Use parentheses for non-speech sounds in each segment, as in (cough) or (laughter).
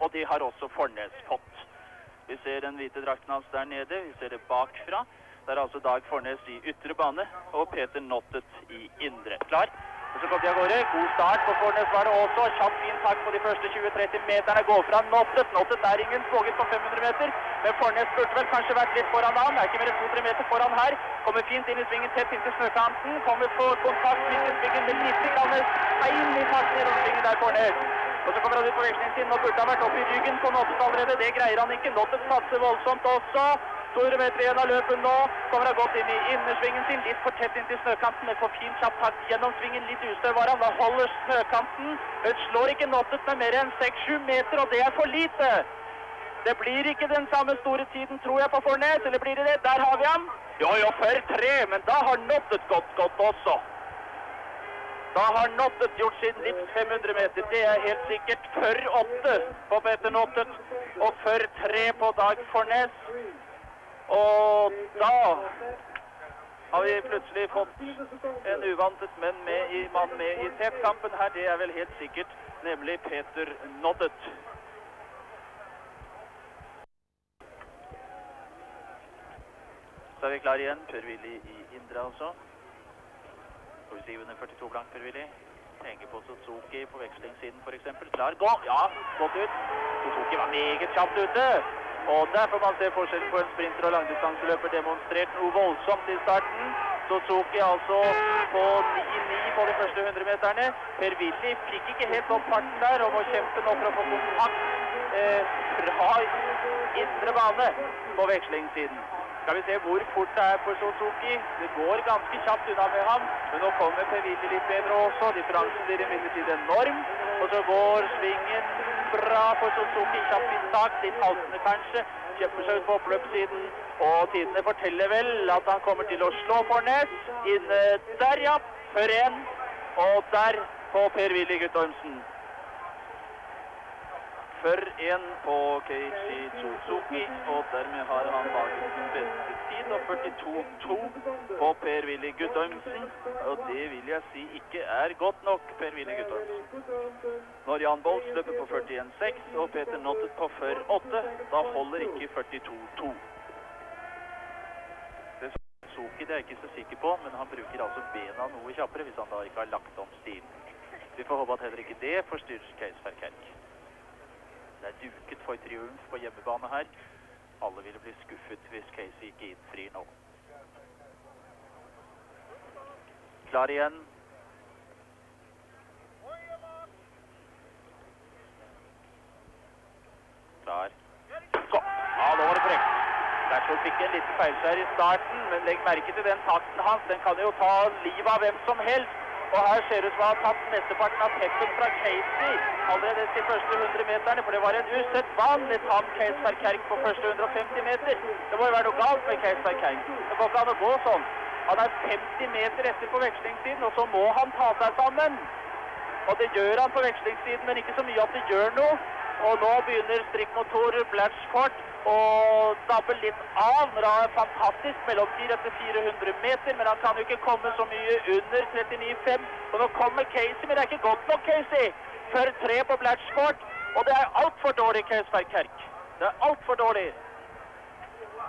og det har også Fornes fått. Vi ser den hvite drakten hans der nede. Vi ser det bakfra. Det er altså Dag Fornes i ytre bane og Peter Nottet i indre. Klar? Og så kom de av gårde. God start på Fornes var det også. Kjapp, takt på de første 20-30 meterne. Går fra Nottet. Nottet er ingen svoger på 500 meter, men Fornes burde vel kanskje vært litt foran han. Er ikke mer enn 2-3 meter foran her. Kommer fint inn i svingen, tett inntil snøkanten. Kommer på kontakt midt i svingen med litt grann feil i takten nedover svingen der, Fornes. Og så kommer han ut på vekslingen sin og burde ha vært oppe i ryggen på Nottet allerede. Det greier han ikke. Nottet satser voldsomt også. 200 meter igjen av løpet nå. Kommer han godt inn i innersvingen sin. Litt for tett inntil snøkanten. Men får fin kjapp takt gjennom svingen. Litt ustø var han. Da holder snøkanten. Men slår ikke Nottet med mer enn 6-7 meter, og det er for lite. Det blir ikke den samme store tiden, tror jeg, på Fornes. Eller blir det det? Der har vi ham. Jo, jo, før tre. Men da har Nottet gått godt også. Da har Nottet gjort sin livs 500 meter. Det er helt sikkert. Før åtte på Peter Nottet og før tre på Dag Fornes. Og da har vi plutselig fått en uvantet menn med i, mann med i tetkampen her. Det er vel helt sikkert, nemlig Peter Noddet. Så er vi klar igjen. Per-Willy i indre altså. Får vi si under 42 blank, Per-Willy. Tenker på Suzuki på vekslingssiden f.eks. Klar, gå! Ja, godt ut. Suzuki var meget kjapt ute. Og der får man se forskjellen på en sprinter og langdistanseløper demonstrert noe voldsomt i starten. Suzuki altså på 9-9 på de første 100 meterne. Per-Willy fikk ikke helt opp farten der og må kjempe nå for å få kontakt eh, fra indre bane på vekslingssiden. Skal vi se hvor fort det er for Suzuki. Det går ganske kjapt unna med ham. Men nå kommer Per-Willy litt bedre også. Differansen blir imidlertid enorm. Og så går svingen bra for Suzuki. Kjapt i start, litt haltende kanskje. Kjemper seg ut på oppløpssiden. Og tidene forteller vel at han kommer til å slå Fornes. Inne der, ja. Før én. Og der på Per-Willy Guttormsen. For én på Keiichi Suzuki, og dermed har han dagens beste tid. Og 42-2 på Per-Willy Guttormsen. Og det vil jeg si ikke er godt nok, Per-Willy Guttormsen. Når Jan Bolts løper på 41-6 og Peter Nottet på 48, da holder ikke 42-2. Suzuki det er jeg ikke så sikker på, men han bruker altså bena noe kjappere hvis han da ikke har lagt om stilen. Vi får håpe at heller ikke det forstyrrer Keis Verkerk. Det er duket for triumf på hjemmebane her. Alle ville bli skuffet hvis Casey ikke innfrir nå. Klar igjen. Klar. Så. Ja, nå var det korrekt. Berthold fikk en liten feilskjær i starten, men legg merke til den takten hans. Den kan jo ta livet av hvem som helst. Og her ser det ut som han har tatt mesteparten av peppen fra Casey allerede de første 100 meterne. For det var en usedvanlig tam Case Verkerk på første 150 meter. Det må jo være noe galt med Case Verkerk. Det går ikke an å gå sånn. Han er 50 meter etter på vekslingssiden, og så må han ta seg sammen. Og det gjør han på vekslingssiden, men ikke så mye at det gjør noe. Og nå begynner strikkmotor Blatchford å dabbe litt av han har fantastisk mellomtid etter 400 meter, men han kan jo ikke komme så mye under 39,5. Og nå kommer Casey, men det er ikke godt nok, Casey. Før tre på Blatchford, og det er altfor dårlig, Case Kerk. Det er altfor dårlig.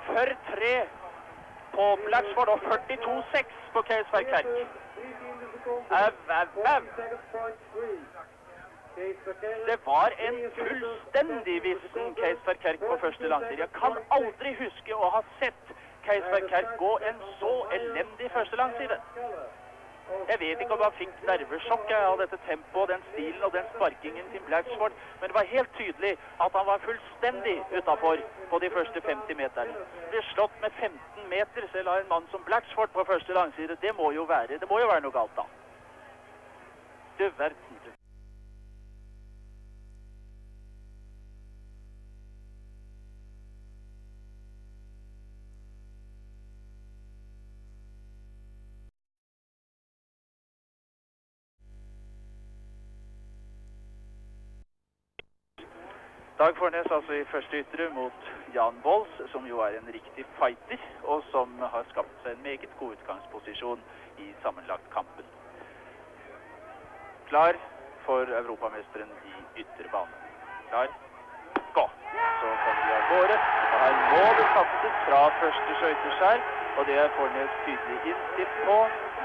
Før tre på Blatchford og 42,6 på Case Kerk. Au, au, au. Det var en fullstendig vissen Case Verkerk på første langtid. Jeg kan aldri huske å ha sett Case Verkerk gå en så elendig første langside. Jeg vet ikke om han fikk nervesjokk av dette tempoet, den stilen og den sparkingen til Blacksford, men det var helt tydelig at han var fullstendig utafor på de første 50 meterne. Ble slått med 15 meter selv av en mann som Blacksford på første langside. Det må jo være, det må jo være noe galt da. Du verden. Dag Fornes altså i første ytre mot Jan Bolls, som jo er en riktig fighter, og som har skapt seg en meget god utgangsposisjon i sammenlagtkampen. Klar for europamesteren i ytre bane. Klar. Så kommer de av gårde. Og her må det satses fra første skøyteskjær, og det er Fornes tydelig innstilt på.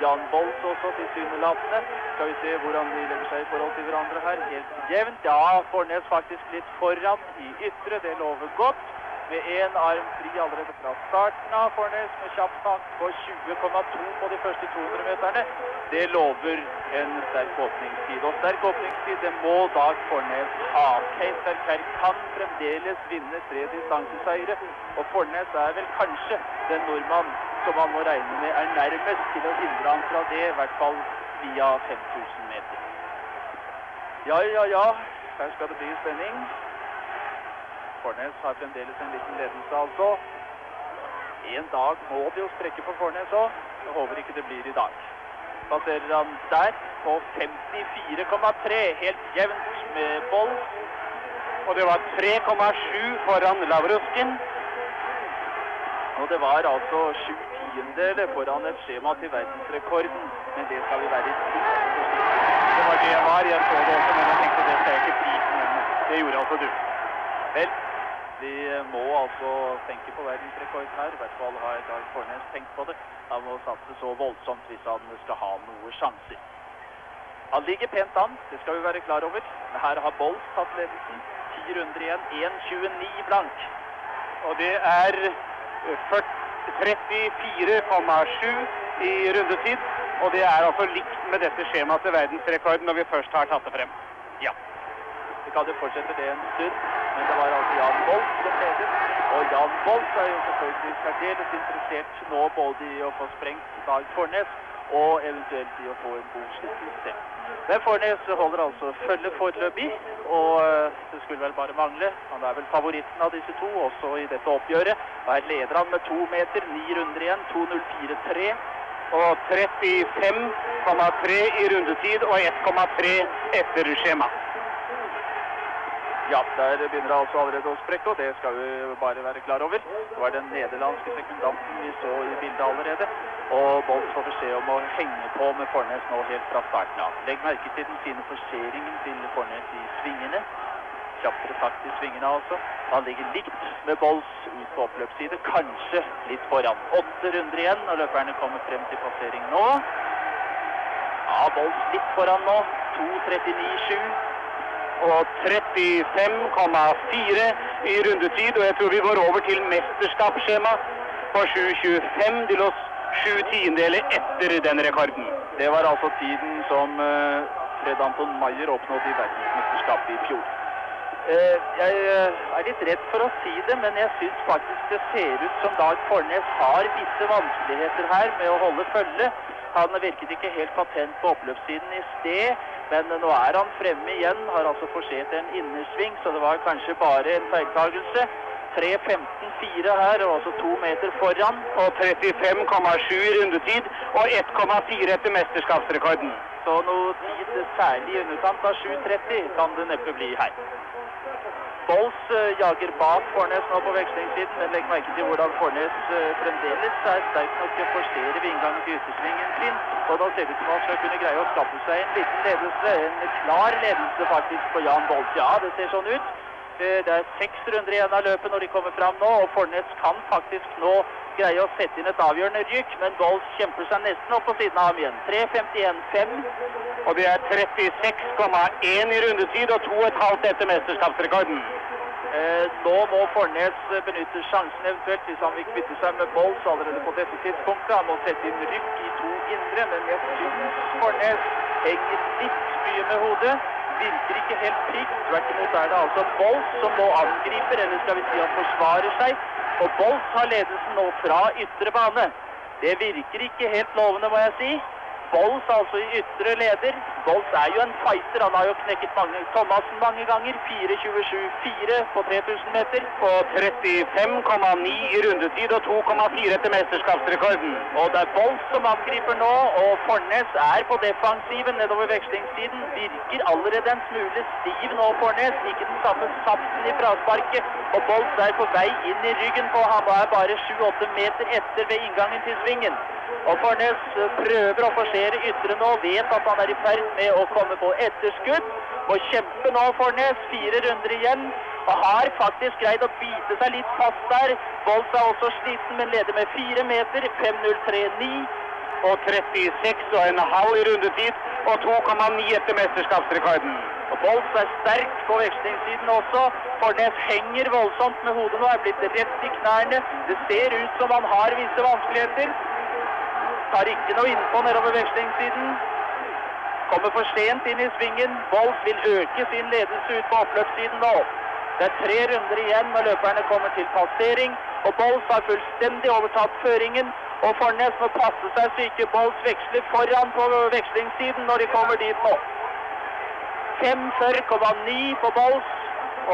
Jan Bolt også tilsynelatende. Skal vi se hvordan de legger seg i forhold til hverandre her. Helt jevnt. Ja, Fornes faktisk litt foran i ytre. Det lover godt. Med én arm fri allerede fra starten av Fornes med kjapp tank på 20,2 på de første 200 meterne. Det lover en sterk åpningstid. Og sterk åpningstid det må Dag Fornes ha. Keiser Berker kan fremdeles vinne tre distanseseiere. Og Fornes er vel kanskje den nordmann som man må regne med er nærmest til å hindre han fra det, i hvert fall via 5000 meter. Ja, ja, ja. Her skal det bli spenning. Fornes har fremdeles en liten ledelse, altså. En dag må det jo sprekke for Fornes òg. Håper ikke det blir i dag. Passerer han der på 54,3, helt jevnt med Boll. Og det var 3,7 foran Lavruskin. Og det var altså sju tiendedeler foran et skjema til verdensrekorden. Men det skal vi være i tid. Det var det jeg var. Jeg så det også, men jeg tenkte det skal jeg ikke nevne. Det gjorde altså du. Vel, vi må altså tenke på verdensrekord her. I hvert fall har Dag Fornes tenkt på det. Han må satse så voldsomt hvis han skal ha noen sjanser. Han ligger pent an, det skal vi være klar over. Her har Bolls tatt ledelsen. Ti runder igjen. 1,29 blank. Og det er 34,7 i rundetid. Og det er altså likt med dette skjemaet til verdensrekorden når vi først har tatt det frem. Ja. Vi kan jo fortsette det en stund, men det var altså Jan Bolt som ledet. Og Jan Bolt er jo selvfølgelig særdeles interessert nå både i å få sprengt Dag Fornes og eventuelt i å få en god sluttelse. Men Fornes holder altså følge foreløpig, og eh, det skulle vel bare mangle. Han er vel favoritten av disse to, også i dette oppgjøret. Der leder han med to meter, ni runder igjen, 2.04,3. Og 35,3 i rundetid og 1,3 etter skjema. Ja, der begynner det altså allerede å sprekke, og det skal vi bare være klar over. Det var den nederlandske sekundanten vi så i bildet allerede. Og Bolt får beskjed om å henge på med Fornes nå helt fra starten av. Legg merke til den fine forseringen til Fornes i svingene. Kjappere takt i svingene altså. Han ligger likt med Bolls ut på oppløpsside, kanskje litt foran. Åtte runder igjen, og løperne kommer frem til passering nå. Ja, Bolls litt foran nå. 2.39,7 og 35,4 i rundetid. Og jeg tror vi går over til mesterskapsskjema på 7,25 til oss sju tiendeler etter den rekorden. Det var altså tiden som uh, Fred Anton Maier oppnådde i verdensmesterskapet i fjor. Uh, jeg uh, er litt redd for å si det, men jeg syns faktisk det ser ut som Dag Fornes har visse vanskeligheter her med å holde følge. Han virket ikke helt patent på oppløpssiden i sted, men nå er han fremme igjen. Har altså forsert en innersving, så det var kanskje bare en feiltagelse. 3.15,4 her, og altså to meter foran. Og 35,7 i rundetid og 1,4 etter mesterskapsrekorden. Så noe tid særlig i underkant av 7.30 kan det neppe bli her. Bolls uh, jager bak Fornes nå på vekslingssiden, men legg merke til hvordan Fornes uh, fremdeles er sterk nok til å forsere ved inngangen til yttersvingen sin. Og da ser det ut som han skal kunne greie å skaffe seg en liten ledelse, en klar ledelse faktisk på Jan Bolls. Ja, det ser sånn ut. Det er seks runder igjen av løpet når de kommer fram nå, og Fornes kan faktisk nå greie å sette inn et avgjørende rykk, men Bolls kjemper seg nesten opp på siden av ham igjen. 3.51,5. Og det er 36,1 i rundetid og 2,5 etter mesterskapsrekorden. Eh, nå må Fornes benytte sjansen eventuelt hvis han vil kvitte seg med Bolls allerede på dette tidspunktet. Han må sette inn rykk i to indre, men jeg syns Fornes henger litt mye med hodet. Virker ikke helt prikk. Tvert imot er det altså Bolls som nå angriper, eller skal vi si han forsvarer seg. Og Bolls har ledelsen nå fra ytre bane. Det virker ikke helt lovende, må jeg si. Bolls altså i ytre leder. Bolls er jo en fighter. Han har jo knekket mange, Thomassen mange ganger. 4.27,4 på 3000 meter. På 35,9 i rundetid og 2,4 etter mesterskapsrekorden. Og det er Bolls som angriper nå, og Fornes er på defensiven nedover vekslingstiden. Virker allerede en smule stiv nå, Fornes. Ikke den samme satsen i frasparket. Og Bolls er på vei inn i ryggen på ham og er bare 7-8 meter etter ved inngangen til svingen. Og Fornes prøver å forsere ytre nå, vet at han er i ferd med å komme på etterskudd. Må kjempe nå, Fornes. Fire runder igjen. Og har faktisk greid å bite seg litt fast der. Bolt er også sliten, men leder med fire meter. 5.03,9. Og 36 og en halv i rundetid og 2,9 etter mesterskapsrekorden. Og Bols er sterk på vekslingssiden også. Fornes henger voldsomt med hodet nå, er blitt rett i knærne. Det ser ut som han har visse vanskeligheter. Tar ikke noe innpå nedover vekslingssiden. Kommer for sent inn i svingen. Bols vil øke sin ledelse ut på oppløpssiden nå. Det er tre runder igjen når løperne kommer til passering. Og Bols har fullstendig overtatt føringen. Og Fornes må passe seg så ikke Bols veksler foran på vekslingssiden når de kommer dit nå. 5,4,9 på Bols.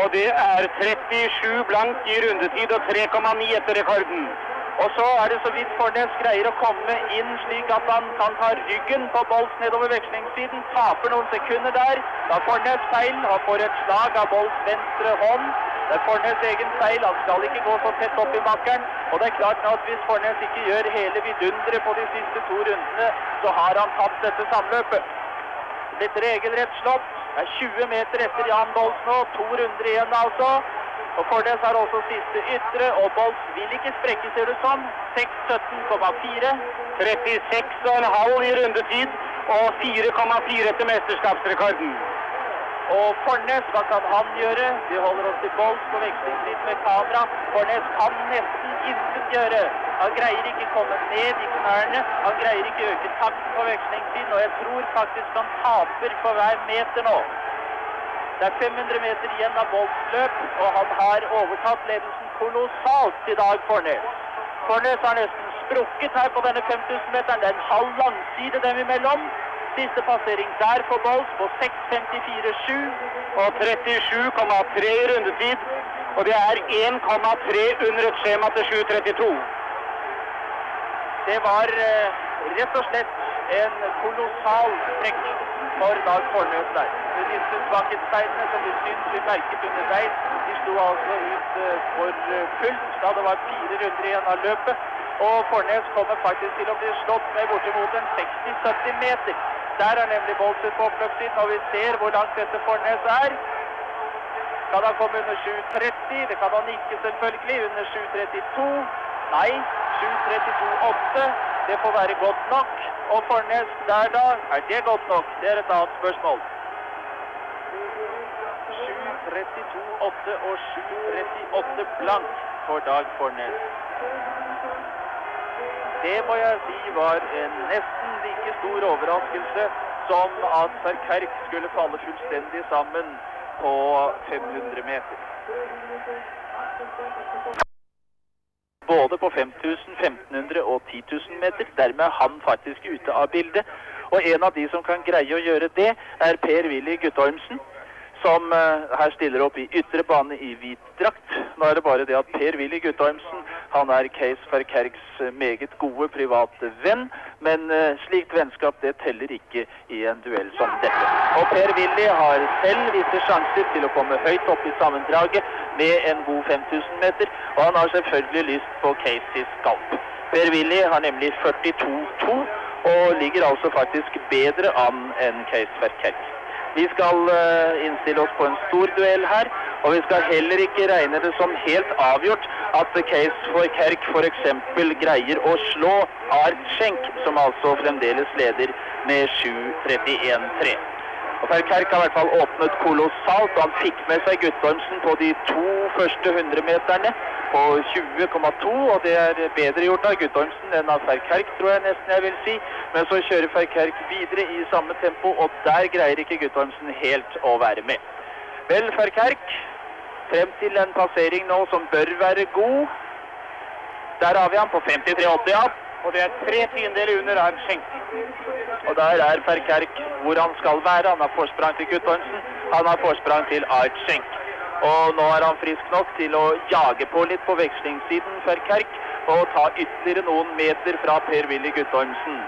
Og det er 37 blank i rundetid og 3,9 etter rekorden. Og så er det så vidt Fornes greier å komme inn slik at han kan ta ryggen på Bolts nedover vekslingssiden. Taper noen sekunder der. Da Fornes feil. Han får et slag av Bolts venstre hånd. Det er Fornes egen feil. Han skal ikke gå så tett opp i makkeren. Og det er klart at hvis Fornes ikke gjør hele vidunderet på de siste to rundene, så har han tapt dette samløpet. Blitt regelrett slått. Det er 20 meter etter Jan Bolts nå. To runder igjen altså. Og Fornes har også siste ytre, og Bols vil ikke sprekke, ser det ut som. 6.17,4. 36,5 i rundetid og 4,4 etter mesterskapsrekorden. Og Fornes, hva kan han gjøre? Vi holder oss til Bols på vekslingssiden med kamera. Fornes kan nesten intet gjøre. Han greier ikke komme ned i knærne. Han greier ikke øke takten på vekslingssiden, og jeg tror faktisk han taper på hver meter nå. Det er 500 meter igjen av Bolts løp, og han har overtatt ledelsen kolossalt i dag, Fornes. Fornes har nesten sprukket her på denne 5000-meteren. Det er en halv langside dem imellom. Siste passering der for Bolts på 6.54,7. Og 37,3 i rundetid. Og det er 1,3 under et skjema til 7.32. Det var eh, rett og slett en kolossal trekk for Dag Fornes der. Disse svakhetssteinene som vi syns vi merket underveis, de slo altså ut uh, for uh, fullt da det var fire runder igjen av løpet. Og Fornes kommer faktisk til å bli slått med bortimot en 60-70 meter. Der er nemlig Bolset på oppløpssiden, og vi ser hvor langt dette Fornes er. Kan han komme under 7.30? Det kan han ikke, selvfølgelig. Under 7.32? Nei. 7.32,8. Det får være godt nok. Og Fornes der, da? Er det godt nok? Det er et annet spørsmål. 7.32,8 og 7.38 blank for Dag Fornes. Det må jeg si var en nesten like stor overraskelse som at Verkerk skulle falle fullstendig sammen på 500 meter. Både på 5000, 1500 og 10 000 meter. Dermed er han faktisk ute av bildet. Og en av de som kan greie å gjøre det, er Per-Willy Guttormsen som uh, her stiller opp i ytre bane i hvit drakt. Nå er det bare det at Per-Willy Guttormsen han er Case Verkerks uh, meget gode private venn, men uh, slikt vennskap det teller ikke i en duell som dette. Og Per-Willy har selv visse sjanser til å komme høyt opp i sammendraget med en god 5000 meter, og han har selvfølgelig lyst på Caseys skalp. Per-Willy har nemlig 42-2 og ligger altså faktisk bedre an enn Case Verkerk. Vi skal uh, innstille oss på en stor duell her, og vi skal heller ikke regne det som helt avgjort at Case for Kerk f.eks. greier å slå Art Schenk, som altså fremdeles leder med 7.31,3. Og Ferkerk har i hvert fall åpnet kolossalt. og Han fikk med seg Guttormsen på de to første hundremeterne på 20,2. Og det er bedre gjort av Guttormsen enn av Ferkerk, tror jeg nesten jeg vil si. Men så kjører Ferkerk videre i samme tempo, og der greier ikke Guttormsen helt å være med. Vel, Ferkerk, frem til en passering nå som bør være god. Der har vi han på 53,80, ja. Og det er tre tiendeler under Arnt Schenk. Og der er Ferkerk hvor han skal være. Han har forsprang til Guttormsen. Han har forsprang til Art Schenk. Og nå er han frisk nok til å jage på litt på vekslingssiden, Ferkerk, og ta ytterligere noen meter fra Per-Willy Guttormsen.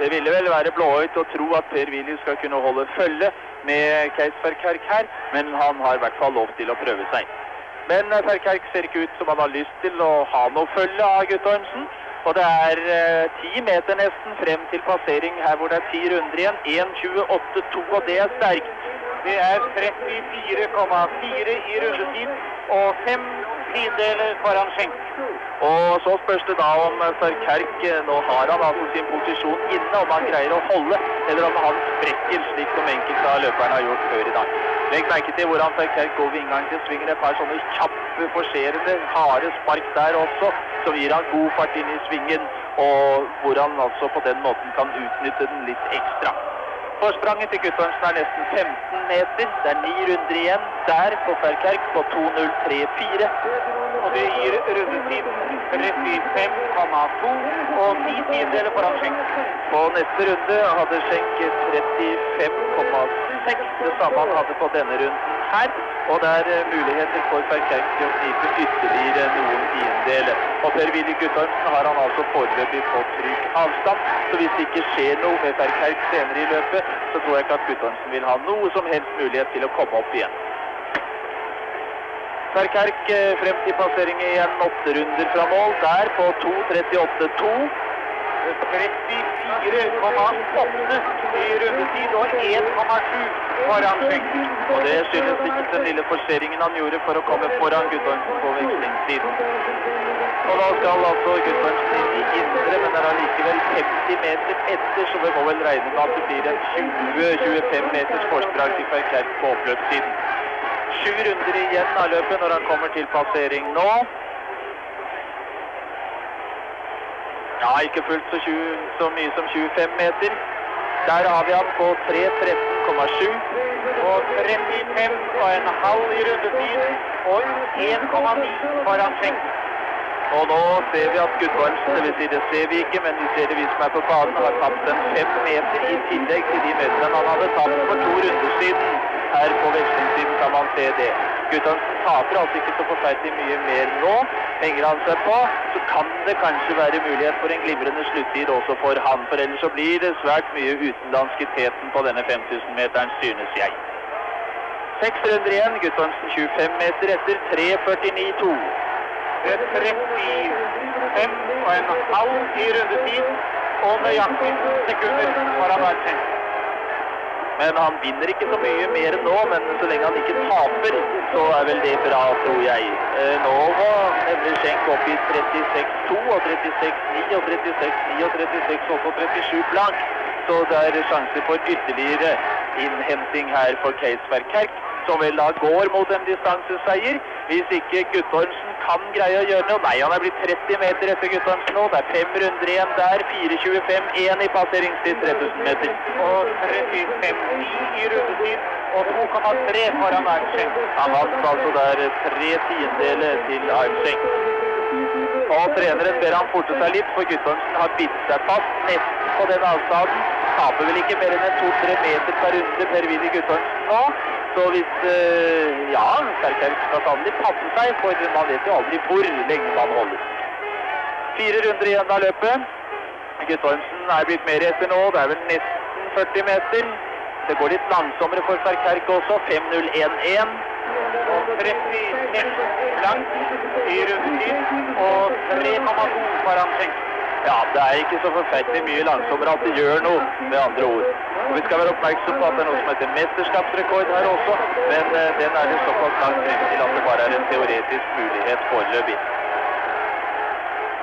Det ville vel være blåøyt å tro at Per-Willy skal kunne holde følge med Keis Ferkerk her, men han har i hvert fall lov til å prøve seg. Men Ferkerk ser ikke ut som han har lyst til å ha noe følge av Guttormsen. Og det er eh, ti eh, meter nesten frem til passering her hvor det er ti runder igjen. 1.28,2, og det er sterkt. Det er 34,4 i rundetid og fem tiendeler foran Schenk. Og så spørs det da om Ferkerk Nå har han altså sin posisjon inne, om han greier å holde, eller om han sprekker, slik som enkelte av løperne har gjort før i dag. Legg merke til hvordan Ferkerk går ved inngangen til svingen. Et par sånne kjappe, forserende, harde spark der også, som gir han god fart inn i svingen, og hvor han altså på den måten kan utnytte den litt ekstra. Forspranget til Guttormsen er nesten 15 meter. Det er ni runder igjen der på Ferkerk på 2.03,4. Og det gir rundetid 35,2 og 9 tiendedeler foran Schenk. På neste runde hadde Schenk 35,6. Det samme han hadde på denne runden her. Og det er eh, muligheter for Ferkerk til å knipe ytterligere noen tiendeler. Og Per-Willy Guttormsen har han altså foreløpig på trygg avstand. Så hvis det ikke skjer noe med Ferkerk senere i løpet, så tror jeg ikke at Guttormsen vil ha noe som helst mulighet til å komme opp igjen. Ferkerk eh, frem til passering igjen åtte runder fra mål. Der på 2.38,2. 34,8 i rundetid og 1,7 foran Schenk. Og det skyldes ikke den lille forseringen han gjorde for å komme foran Guttormsen på vekslingssiden. Og da skal altså Guttormsen inn i indre, men er allikevel 50 meter etter, så vi må vel regne med at det blir en 20-25 meters forsprang til Ferkerk på oppløpssiden. Sju runder igjen av løpet når han kommer til passering nå. Ja, ikke fullt så, 20, så mye som 25 meter. Der har vi han på 3.13,7. Og 35 og en halv i rundetid og 1,9 foran Schenk. Og nå ser vi at Gudvardsen, det vil si det ser vi ikke, men vi ser det vi som er på banen, har tapt en fem meter i tillegg til de meterne han hadde tapt for to runder siden. Her på vekslingssiden kan man se det. Gudvardsen taper altså ikke så forferdelig mye mer nå. Henger han seg på, så kan det kanskje være mulighet for en glimrende sluttid også for han. For ellers så blir det svært mye utenlandsk i teten på denne 5000-meteren, synes jeg. Seks runder igjen. Guttormsen 25 meter etter. 3.49,2. Det er 35 og en halv i rundetid og nøyaktig sekunder foran Schenk. Men han vinner ikke så mye mer nå, men så lenge han ikke taper, så er vel det bra, tror jeg. Eh, nå var nemlig Schenk opp i 36-2 og 36-9 og 36-9 og 36-8 og 37 blank. Så det er sjanse for ytterligere innhenting her for Keisberg Kerk, som vel da går mot en distanseseier. Hvis ikke Guttormsen kan greie å gjøre noe. Nei, han er blitt 30 meter etter Guttormsen nå. Det er fem runder igjen der. 4.25,1 i passeringstid 3000 meter. Og 35,9 i rundetid og 2,3 foran Arnschenk. Han vant altså der tre tiendeler til Arnschenk. Og treneren ber han forte seg litt, for Guttormsen har bitt seg fast nesten på den avstanden. Taper vel ikke mer enn en to-tre meter per runde per Willy Guttormsen nå. Så hvis øh, Ja, Sterkhaug skal sannelig passe seg, for man vet jo aldri hvor lenge man holder. Fire runder igjen av løpet. Guttormsen er blitt mer etter nå. Det er vel nesten 40 meter. Det går litt langsommere for Sterkhaug også. 5.01,1. Og 36 blank i rundetid og 3,2 foran. Ja, det er ikke så forferdelig mye langsommere at det gjør noe, med andre ord. Og Vi skal være oppmerksom på at det er noe som heter mesterskapsrekord her også, men eh, den er det såpass langt frem til at det bare er en teoretisk mulighet foreløpig.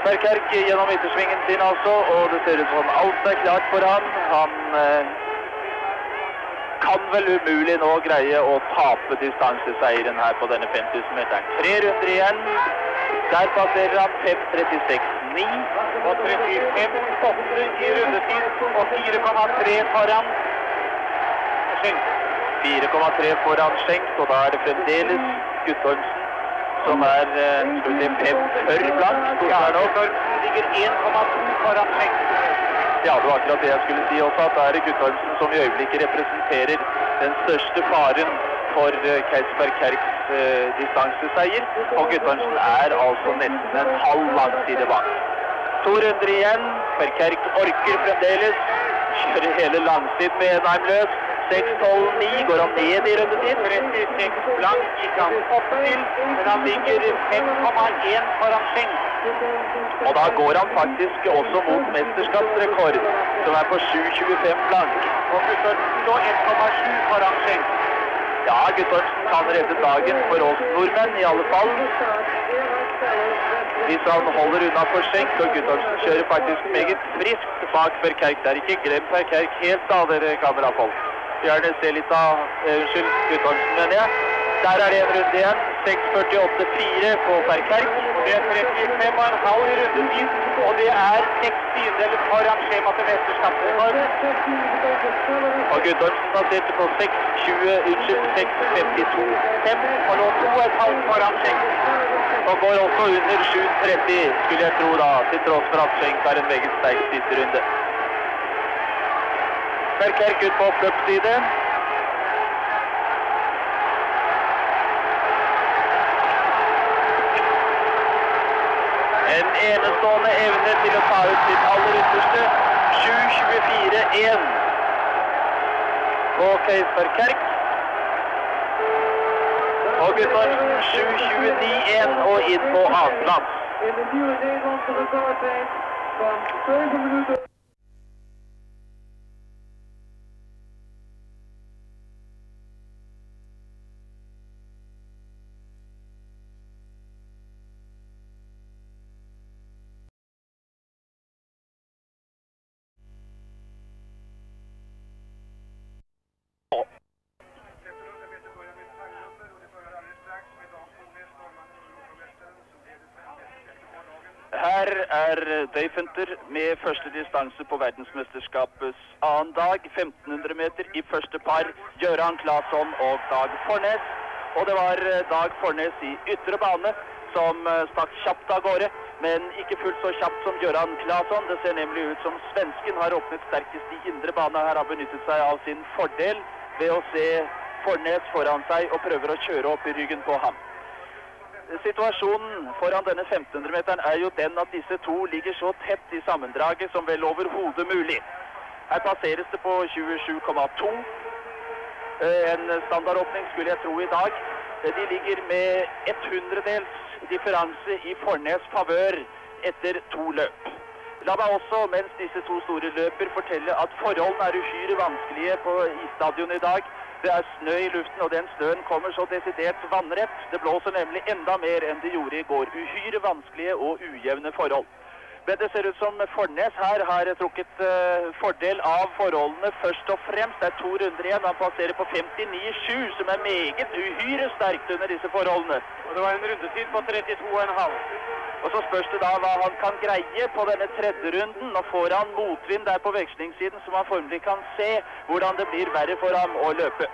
Ferkerk gjennom yttersvingen sin altså, og det ser ut som alt er klart for han. Han eh, kan vel umulig nå greie å tape distanseseieren her på denne 5000-meteren. Tre runder igjen. Der passerer han 5.36,9. Og 35,8 i rundetid og 4,3 foran Schenk. 4,3 foran Schenk, og da er det fremdeles Guttormsen som er eh, skal vi si, fem tørr blank. Guttormsen ligger 1,2 foran Schenk. Ja, det var akkurat det jeg skulle si også, at da er det Guttormsen som i øyeblikket representerer den største faren for eh, Keisberg Kerks eh, distanseseier. Og Guttormsen er altså nesten en halv langside bak. To runder igjen. Berkerk orker fremdeles. Kjører hele langsiden med Enheim løs. 6-12-9 går han ned i rundetid. 36 blank gikk han opp til, men han ligger 5,1 foran Schenk. Og da går han faktisk også mot mesterskapsrekord, som er på 7,25 blank. Og Guttormsen lå 1,7 foran Schenk. Ja, Guttormsen kan redde dagen for oss nordmenn, i alle fall. Hvis han holder unna for skjenk, og Guttormsen kjører faktisk meget friskt bak Verkerk. Det er ikke glemt Verkerk helt da, dere kamerafolk. Gjerne se litt av eh, Unnskyld, Guttormsen, mener jeg. Der er det en runde igjen. 6.48,4 på Verkerk. Det er 35,5 i rundetid, og det er seks tiendedeler foran skjema til mesterskapsrekord. Og Guttormsen passerte på 6.20, unnskyld, 6.52,5 Og lå to og et halvt foran Schenk og går også under 7.30, skulle jeg tro da, til tross for at Schenk har en meget sterk siste runde. Verkerk ut på oppløpsside. En enestående evne til å ta ut sitt aller ytterste. 7.24,1 på Keis Verkerk. Og Guttormsen 7.29,1 og inn på annenplass. Dayfenter med første distanse på verdensmesterskapets annen dag. 1500 meter i første par. Gøran Claesson og Dag Fornes. Og det var eh, Dag Fornes i ytre bane som eh, stakk kjapt av gårde. Men ikke fullt så kjapt som Gøran Claesson. Det ser nemlig ut som svensken har åpnet sterkest i indre bane. Her har benyttet seg av sin fordel ved å se Fornes foran seg og prøver å kjøre opp i ryggen på ham. Situasjonen foran denne 1500-meteren er jo den at disse to ligger så tett i sammendraget som vel overhodet mulig. Her passeres det på 27,2. Eh, En standardåpning skulle jeg tro i dag. Eh, De ligger med et hundredels differanse i Fornes favør etter to løp. La meg også, mens disse to store løper, fortelle at forholdene er uhyre vanskelige på isstadionet i dag. Det er snø i luften, og den snøen kommer så desidert vannrett. Det blåser nemlig enda mer enn det gjorde i går. Uhyre vanskelige og ujevne forhold. Men det ser ut som Fornes her har trukket uh, fordel av forholdene først og fremst. Det er to runder igjen. Han passerer på 59,7, som er meget uhyre sterkt under disse forholdene. Og det var en rundetid på 32,5. Og så spørs det da hva han kan greie på denne tredje runden. Nå får han motvind der på vekslingssiden, så man formelig kan se hvordan det blir verre for ham å løpe.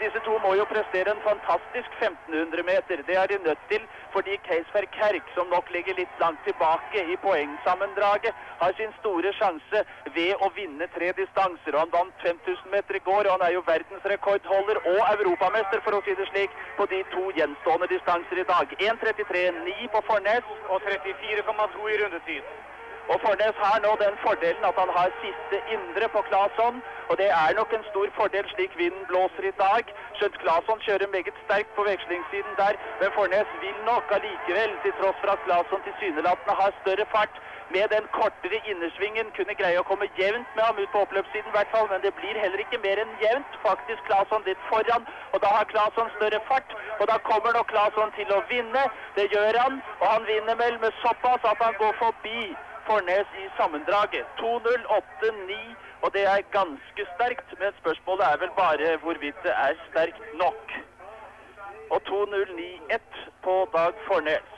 Disse to må jo prestere en fantastisk 1500 meter. Det er de nødt til fordi Keisberg Kerk, som nok ligger litt langt tilbake i poengsammendraget, har sin store sjanse ved å vinne tre distanser. Han vant 5000 meter i går, og han er jo verdensrekordholder og europamester, for å si det slik, på de to gjenstående distanser i dag. 1.33,9 på Fornes. Og 34,2 i rundetid. Og Fornes har nå den fordelen at han har siste indre på Claesson. Og det er nok en stor fordel slik vinden blåser i dag. Skjønt Claesson kjører meget sterkt på vekslingssiden der. Men Fornes vil nok allikevel, til tross for at Claesson tilsynelatende har større fart, med den kortere innersvingen kunne greie å komme jevnt med ham ut på oppløpssiden hvert fall. Men det blir heller ikke mer enn jevnt. Faktisk Claesson litt foran. Og da har Claesson større fart. Og da kommer nok Claesson til å vinne. Det gjør han. Og han vinner vel med såpass at han går forbi Fornes i sammendraget. 2.08,9, og det er ganske sterkt, men spørsmålet er vel bare hvorvidt det er sterkt nok. Og 2.09,1 på Dag Fornes.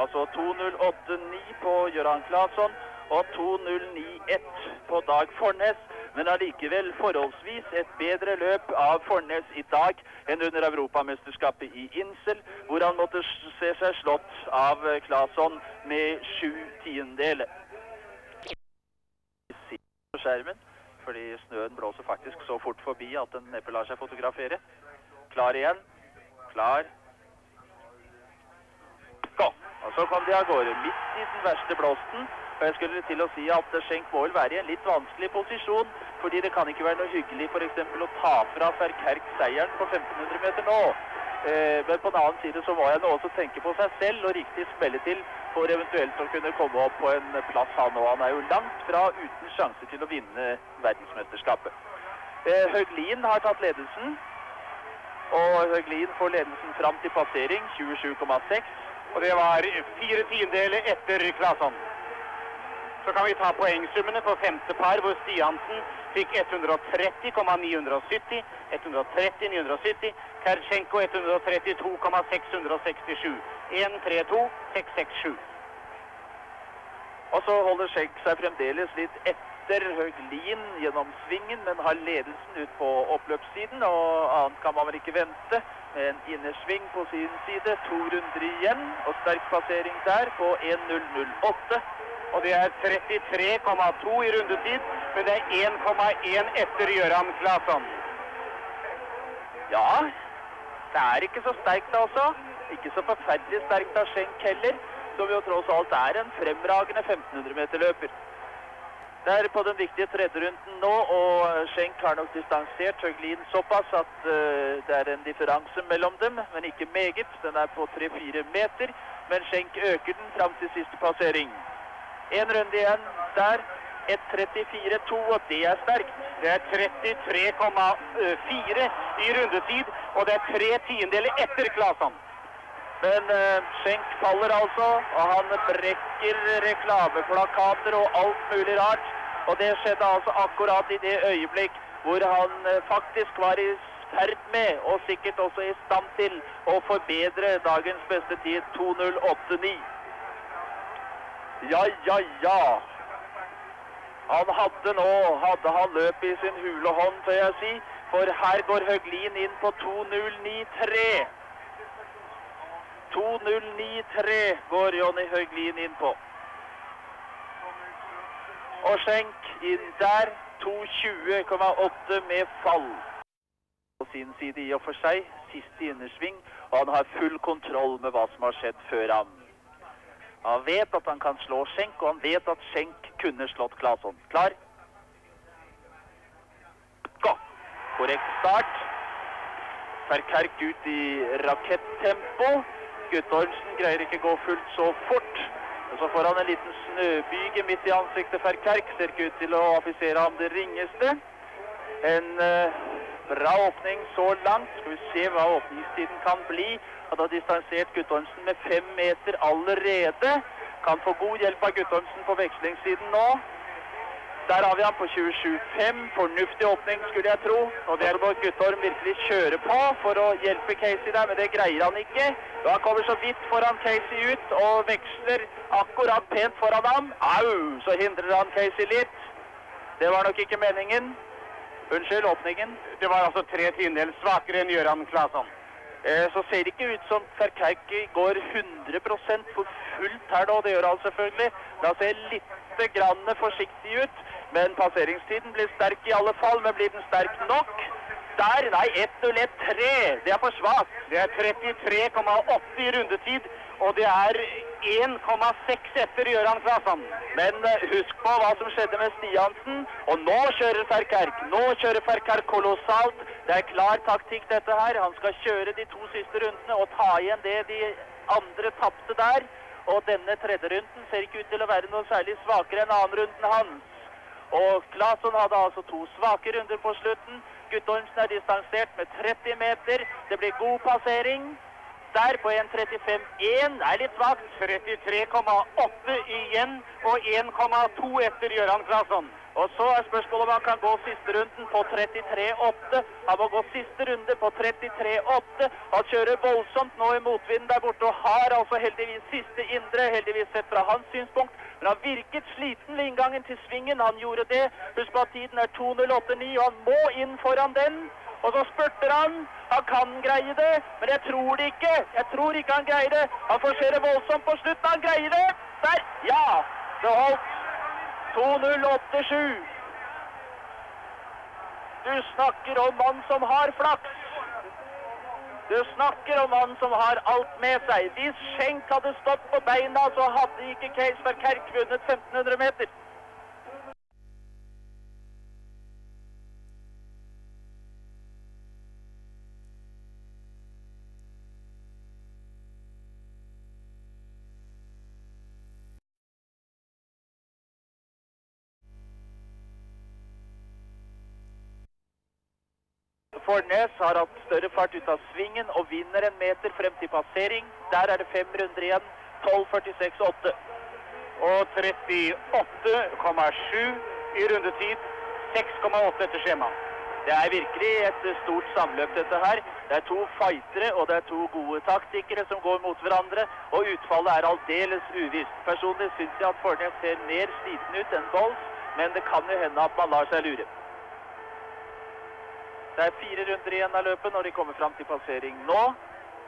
Altså 2.08,9 på Gøran Claesson og 2.09,1 på Dag Fornes. Men allikevel forholdsvis et bedre løp av Fornes i dag enn under Europamesterskapet i Insel, hvor han måtte se seg slått av Claesson med sju tiendeler. På skjermen, fordi snøen blåser faktisk så fort forbi at den neppe lar seg fotografere. Klar igjen. Klar. Gå! Og så kom de av gårde midt i den verste blåsten. Og jeg skulle til å si at Schenk må vel være i en litt vanskelig posisjon, fordi det kan ikke være noe hyggelig f.eks. å ta fra Ferkerk seieren på 1500 meter nå. Eh, men på den annen side så må nå også tenke på seg selv og riktig smelle til for eventuelt å kunne komme opp på en plass han òg. han er jo langt fra uten sjanse til å vinne verdensmesterskapet. Eh, har tatt ledelsen. Og Høglin får ledelsen fram til passering 27,6. Og det var fire tiendeler etter Claesson. Så kan vi ta poengsummene på femte par, hvor Stiansen fikk 130,970, 130 970, Kertsjenko 132,667. 1-3-2, 6-6-7. Og så holder Sjekk seg fremdeles litt etter Høglin gjennom svingen, men har ledelsen ut på oppløpssiden, og annet kan man vel ikke vente. Med en innersving på sin side, to runder igjen, og sterk passering der på 1.008. Og det er 33,2 i rundetid, men det er 1,1 etter Gøran Claesson. Ja, det er ikke så sterkt altså. Ikke så forferdelig sterkt av Schenk heller, som jo tross alt er en fremragende 1500 meter løper. Det er på den viktige tredje runden nå, og Schenk har nok distansert Høglin såpass at uh, det er en differanse mellom dem, men ikke meget. Den er på 3-4 meter, men Schenk øker den fram til siste passering. En runde igjen der. 1.34,2, og det er sterkt. Det er 33,4 i rundetid, og det er tre tiendeler etter Claesson. Men uh, Schenk faller altså, og han brekker reklameplakater og alt mulig rart. Og det skjedde altså akkurat i det øyeblikk hvor han uh, faktisk var i ferd med, og sikkert også i stand til, å forbedre dagens beste tid 2.08,9. Ja, ja, ja. Han hadde nå, hadde han løpet i sin hule hånd, tør jeg si. For her går Høglin inn på 2.093. 2.093 går Jonny Høglin inn på. Og Schenk inn der. 2.20,8 med fall. På sin side i og for seg. Siste innersving. Og han har full kontroll med hva som har skjedd før ham. Han vet at han kan slå Schenk, og han vet at Schenk kunne slått Claesson. Klar? Gå! Korrekt start. Ferkerk ut i rakettempo. Guttormsen greier ikke gå fullt så fort. Og Så får han en liten snøbyge midt i ansiktet Ferkerk Ser ikke ut til å affisere ham det ringeste. En uh, bra åpning så langt. Skal vi se hva åpningstiden kan bli. Han har distansert Guttormsen med fem meter allerede. Kan få god hjelp av Guttormsen på vekslingssiden nå. Der har vi han på 27,5. Fornuftig åpning, skulle jeg tro. Og det må Guttorm virkelig kjøre på for å hjelpe Casey der, men det greier han ikke. Han kommer så vidt foran Casey ut og veksler akkurat pent foran ham. Au! Så hindrer han Casey litt. Det var nok ikke meningen. Unnskyld, åpningen. Det var altså tre tiendedeler svakere enn Gøran Claesson. Eh, så ser det ikke ut som Verkerk går 100 for fullt her nå. Det gjør han selvfølgelig. Da ser litt grann forsiktig ut. Men passeringstiden blir sterk i alle fall. Men blir den sterk nok? Der, nei, 1.01,3. Det er for svakt. Det er 33,8 i rundetid, og det er 1,6 etter Gøran Claesson. Men eh, husk på hva som skjedde med Stiansen. Og nå kjører Ferkerk. Nå kjører Ferkerk kolossalt. Det er klar taktikk dette her. Han skal kjøre de to siste rundene og ta igjen det de andre tapte der. Og denne tredje runden ser ikke ut til å være noe særlig svakere enn annen runden hans. Og Claesson hadde altså to svake runder på slutten. Guttormsen er distansert med 30 meter. Det blir god passering. Der på 1.35,1 er litt svakt. 33,8 igjen og 1,2 etter Gøran Claesson. Og så er spørsmålet om han kan gå siste runden på 33,8. Han må gå siste runde på 33,8. Han kjører voldsomt nå i motvinden der borte og har altså heldigvis siste indre, heldigvis sett fra hans synspunkt. Men han virket sliten ved inngangen til svingen. Han gjorde det. Husk på at tiden er 2.08,9 og han må inn foran den. Og så spurter han. Han kan greie det, men jeg tror det ikke. Jeg tror ikke han greier det. Han forserer voldsomt på slutten. Han greier det. Der! Ja! Det holdt. 2.08,7. Du snakker om mann som har flaks. Du snakker om mann som har alt med seg. Hvis Schenk hadde stått på beina, så hadde ikke Case Verkerk vunnet 1500 meter. Fornes har hatt større fart ut av svingen og vinner en meter frem til passering. Der er det fem runder igjen. 12.46,8. Og 38,7 i rundetid. 6,8 etter skjema. Det er virkelig et stort samløp, dette her. Det er to fightere og det er to gode taktikere som går mot hverandre. Og utfallet er aldeles uvisst. Personlig syns jeg at Fornes ser mer sliten ut enn Bolls, men det kan jo hende at man lar seg lure. Det er fire runder igjen av løpet når de kommer fram til passering nå.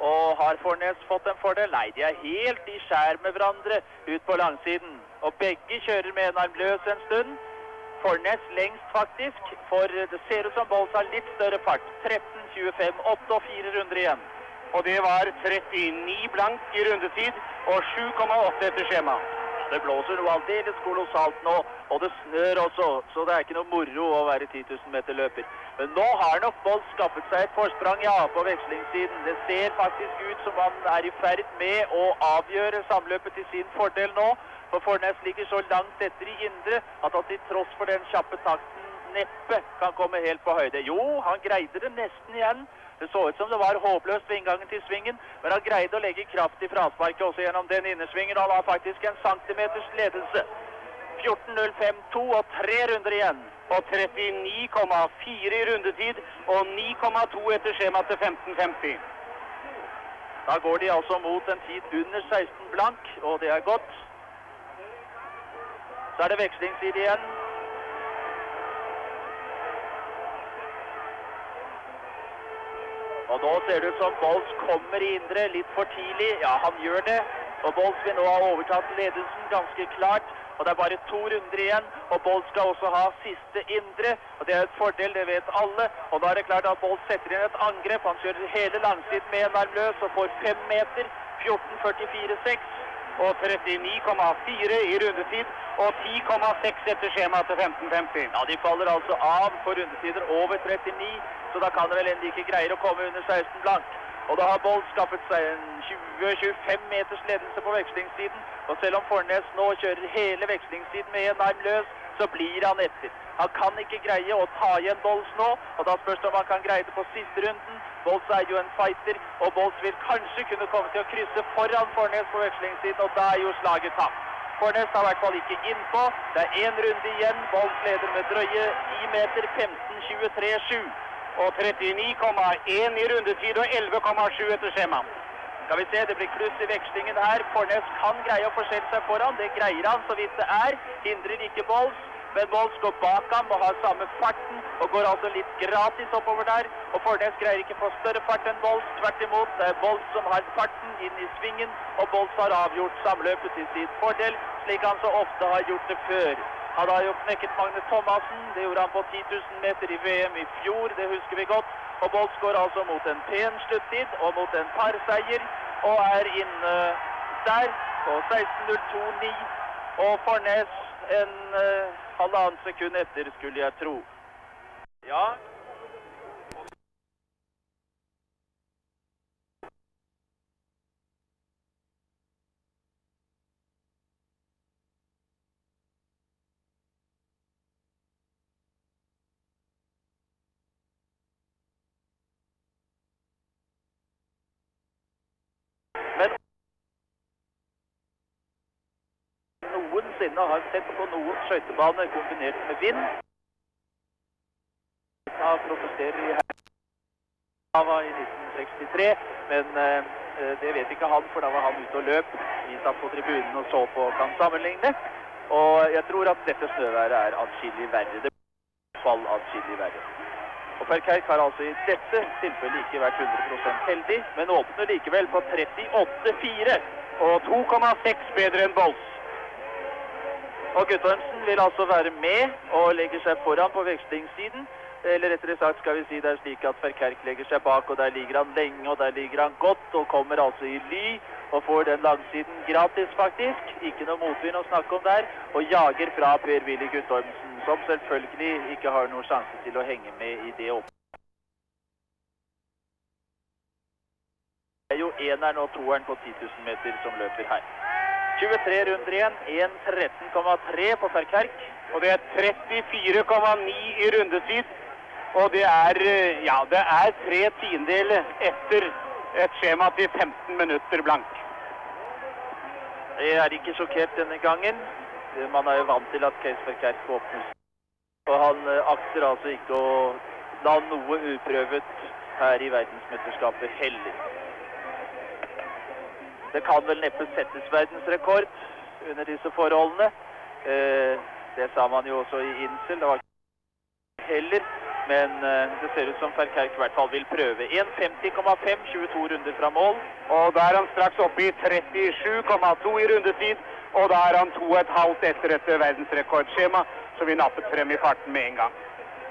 Og har Fornes fått en fordel? Nei, de er helt i skjær med hverandre ut på langsiden. Og begge kjører med en arm løs en stund. Fornes lengst, faktisk. For det ser ut som Bolls har litt større fart. 13, 25, 8 og 4 runder igjen. Og det var 39 blank i rundetid og 7,8 etter skjema. Det blåser noe aldeles kolossalt nå, og det snør også, så det er ikke noe moro å være 10 000 meter løper. Men nå har nok Bolt skaffet seg et forsprang, ja, på vekslingssiden. Det ser faktisk ut som han er i ferd med å avgjøre samløpet til sin fordel nå. For Fornes ligger så langt etter i indre at han til tross for den kjappe takten neppe kan komme helt på høyde. Jo, han greide det nesten igjen. Det så ut som det var håpløst ved inngangen til svingen, men han greide å legge kraft i frasparket også gjennom den innersvingen. Han har faktisk en centimeters ledelse. 14.05,2 og tre runder igjen. Og 39,4 i rundetid og 9,2 etter skjema til 15,50. Da går de altså mot en tid under 16 blank, og det er godt. Så er det vekslingstid igjen. Og nå ser det ut som Bolls kommer i indre litt for tidlig. Ja, han gjør det. Og Bolls vil nå ha overtatt ledelsen ganske klart. Og det er bare to runder igjen. Og Bolt skal også ha siste indre. Og det er et fordel, det vet alle. Og da er det klart at Bolt setter inn et angrep. Han kjører hele langsiden med en arm løs og får fem meter. 14.44,6. Og 39,4 i rundetid og 10,6 etter skjema til 15,50. Ja, de faller altså av på rundetider over 39, så da kan det vel ennå ikke greier å komme under 16 blank. Og da har Boll skaffet seg en 20-25 meters ledelse på vekslingssiden. Og selv om Fornes nå kjører hele vekslingssiden med en arm løs, så blir han etter. Han kan ikke greie å ta igjen Bolls nå, og da spørs det om han kan greie det på siste runden. Bolls er jo en fighter, og Bolls vil kanskje kunne komme til å krysse foran Fornes på vekslingssiden, og da er jo slaget tapt. Fornes har i hvert fall ikke innpå. Det er én runde igjen. Bolls leder med drøye 10 meter, 15-23-7. Og 39,1 i rundetid og 11,7 etter skjema. Skal vi se, det blir kluss i vekslingen her. Fornes kan greie å forsette seg foran. Det greier han så vidt det er. Hindrer ikke Bolls. Men Bolls går bak ham og har samme farten og går altså litt gratis oppover der. Og Fornes greier ikke få større fart enn Bolls. Tvert imot, det er Bolls som har farten inn i svingen, og Bolls har avgjort samløpet til sin fordel, slik han så ofte har gjort det før. Har jo knekket Magnus Thomassen. Det gjorde han på 10 000 meter i VM i fjor, det husker vi godt. Og Bolt går altså mot en pen sluttid og mot en parseier, og er inne der på 16.02,9. Og Fornes en uh, halvannet sekund etter, skulle jeg tro. Ja. Noensinne har sett på noen skøytebaner kombinert med vind. Da protesterer i Hava i 1963, men eh, det vet ikke han, for da var han ute og løp. Vi satt på tribunen og så på og kan sammenligne. Og jeg tror at dette snøværet er atskillig verre. Det fall atskillig verre. Og Perkerk har altså i dette tilfellet ikke vært 100% heldig, men åpner likevel på 38,4. Og 2,6 bedre enn Bolls. Og Guttormsen vil altså være med og legger seg foran på vekslingssiden. Eller rettere sagt skal vi si det er slik at Verkerk legger seg bak, og der ligger han lenge, og der ligger han godt, og kommer altså i ly. Og får den langsiden gratis, faktisk. Ikke noe motvind å snakke om der. Og jager fra Per-Willy Guttormsen, som selvfølgelig ikke har noen sjanse til å henge med i det opp. Det er jo eneren og toeren på 10 000 meter som løper her. 23 runder igjen. 1.13,3 på Ferkerk. Og det er 34,9 i rundetid. Og det er, eh, ja, det er tre tiendeler etter et skjema til 15 minutter blank. Jeg er ikke sjokkert denne gangen. Man er jo vant til at Case Ferkerk åpnes. Og han eh, akter altså ikke å la noe uprøvet her i verdensmesterskapet heller. Det kan vel neppe settes verdensrekord under disse forholdene. Eh, det sa man jo også i Insel. Det var ikke heller. Men eh, det ser ut som Ferkerk i hvert fall vil prøve. 1.50,5, 22 runder fra mål. Og da er han straks oppe i 37,2 i rundetid. Og da er han 2,5 etter et verdensrekordskjema, så vi nappet frem i farten med en gang.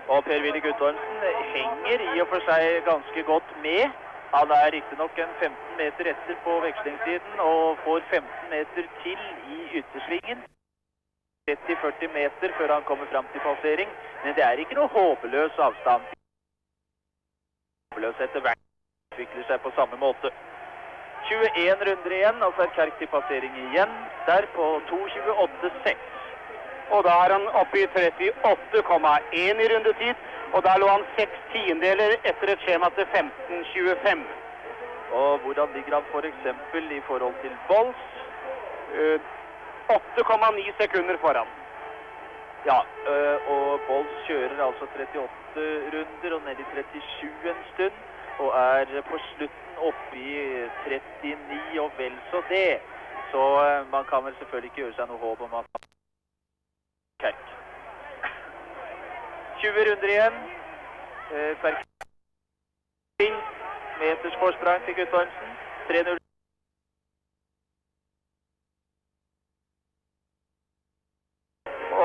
Og Per-Willy Guttormsen henger i og for seg ganske godt med. Han er riktignok en 15 meter etter på vekslingssiden og får 15 meter til i yttersvingen. 30-40 meter før han kommer fram til passering, men det er ikke noe håpløs avstand. Håpløs etter hvert utvikler seg på samme måte. 21 runder igjen, og så er Kerk til passering igjen, der på 2.28,6. Og da er han oppe i 38,1 i rundetid. Og der lå han seks tiendeler etter et skjema til 15,25. Og hvordan ligger han f.eks. For i forhold til Bols? Uh, 8,9 sekunder foran. Ja, øh, og Bolls kjører altså 38 runder og ned i 37 en stund. Og er på slutten oppe i 39 og vel så det. Så øh, man kan vel selvfølgelig ikke gjøre seg noe håp om at Kerk. 20 runder igjen. Eh, per meters forsprang til Guttormsen. 3-0.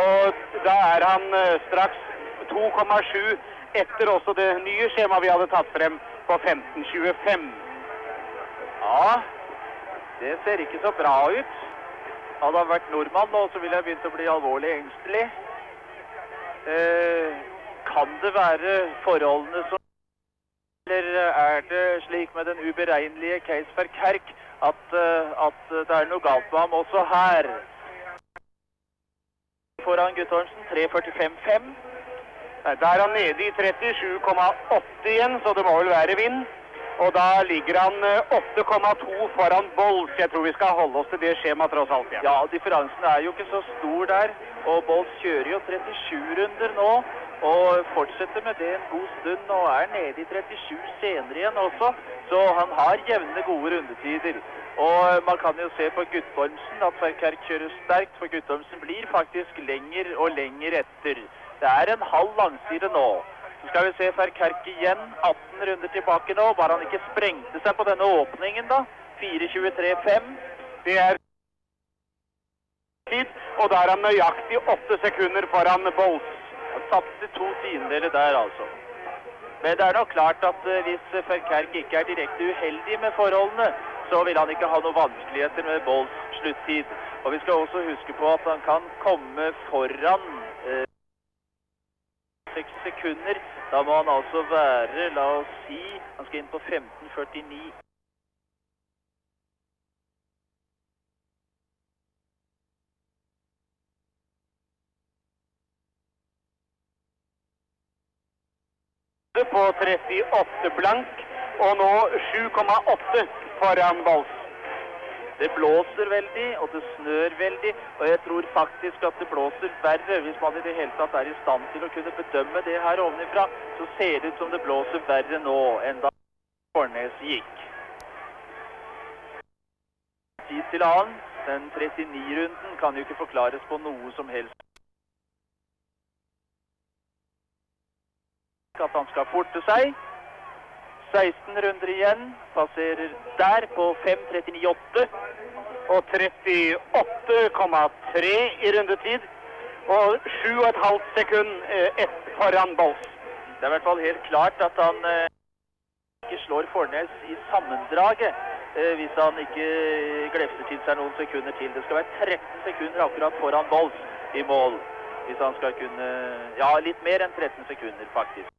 Og da er han eh, straks 2,7 etter også det nye skjemaet vi hadde tatt frem på 15,25. Ja, det ser ikke så bra ut. Hadde han vært nordmann nå, så ville jeg begynt å bli alvorlig engstelig. Eh, kan det være forholdene som Eller er det slik med den uberegnelige Keisberg Kerk at, uh, at det er noe galt med ham også her? Foran Guttormsen 3.45,5. Da er han nede i 37,8 igjen, så det må vel være vind. Og da ligger han 8,2 foran Bolt. Jeg tror vi skal holde oss til det skjemaet tross alt. Ja. ja, differansen er jo ikke så stor der. Og Bolt kjører jo 37 runder nå. Og fortsetter med det en god stund og er nede i 37 senere igjen også. Så han har jevne, gode rundetider. Og man kan jo se på Guttormsen at Ferkerk kjører sterkt, for Guttormsen blir faktisk lenger og lenger etter. Det er en halv langside nå. Skal vi se Ferkerk igjen. 18 runder tilbake nå. Bare han ikke sprengte seg på denne åpningen, da. 4.23,5. Det er tid, og da er han nøyaktig 8 sekunder foran Bolls. Tapte to tiendeler der, altså. Men det er nok klart at uh, hvis Ferkerk ikke er direkte uheldig med forholdene, så vil han ikke ha noen vanskeligheter med Bolls sluttid. Og vi skal også huske på at han kan komme foran seks sekunder. Da må han altså være, la oss si, han skal inn på 15,49. på 38 blank, og nå 7,8 foran Bols. Det blåser veldig, og det snør veldig, og jeg tror faktisk at det blåser verre. Hvis man i det hele tatt er i stand til å kunne bedømme det her ovenifra, så ser det ut som det blåser verre nå enn da Fornes gikk. Tid til annen. Den 39-runden kan jo ikke forklares på noe som helst. At han skal forte seg. 16 runder igjen. Passerer der på 5.39,8. Og 38,3 i rundetid. Og 7,5 sekund ett foran Bolls. Det er i hvert fall helt klart at han eh, ikke slår Fornes i sammendraget. Eh, hvis han ikke glefser til seg noen sekunder til. Det skal være 13 sekunder akkurat foran Bolls i mål. Hvis han skal kunne Ja, litt mer enn 13 sekunder, faktisk.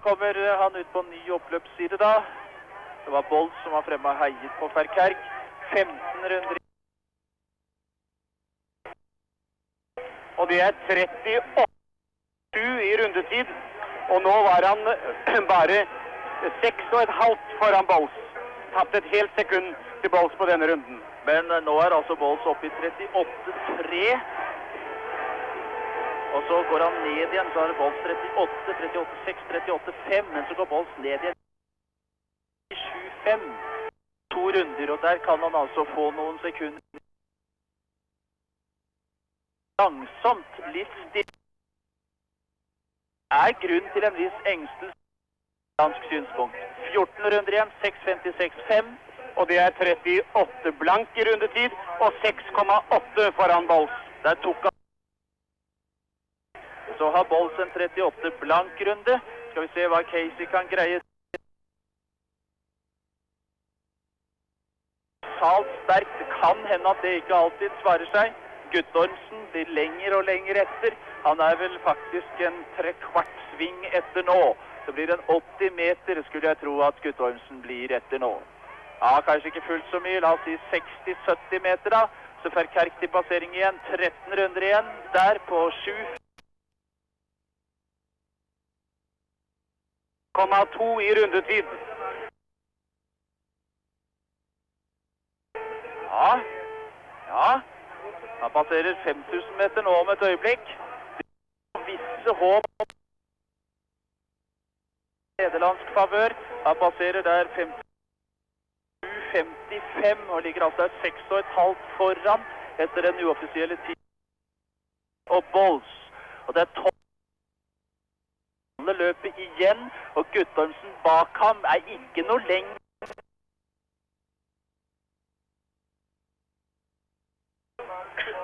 Så kommer han ut på ny oppløpsside da. Det var Bolt som var fremme og heiet på Ferkerk. 15 runder Og det er 38 i rundetid. Og nå var han (clears throat) bare 6,5 foran Bolls. Tapt et helt sekund til Bolls på denne runden. Men eh, nå er altså Bolls oppe i 38-3. Og så går han ned igjen, så har Bolls 38, 38-6, 38-5. Men så går Bolls ned igjen 7-5. To runder, og der kan han altså få noen sekunder. Langsomt, litt stille. Er grunn til en viss engstelse dansk synspunkt. 14 runder igjen, 6.56,5. Og det er 38 blank i rundetid og 6,8 foran Bols. Der tok han Så har Bolls en 38 blank runde. Skal vi se hva Casey kan greie. Salt sterkt. Kan hende at det ikke alltid svarer seg. Guttormsen blir lenger og lenger etter. Han er vel faktisk en trekvart sving etter nå. Så blir det en 80 meter, skulle jeg tro at Guttormsen blir etter nå. Ja, kanskje ikke fullt så mye. La oss si 60-70 meter, da. Så får Kerk til passering igjen. 13 runder igjen. Der på 7. 2 i rundetid. Ja, ja. Han passerer 5000 meter nå om et øyeblikk. Visse håp om nederlandsk favør. Han passerer der 57,55 og ligger altså 6,5 foran etter den uoffisielle tiden. Og Bolls. Og det er topp løpet igjen, og Guttormsen bak ham er ikke noe lenger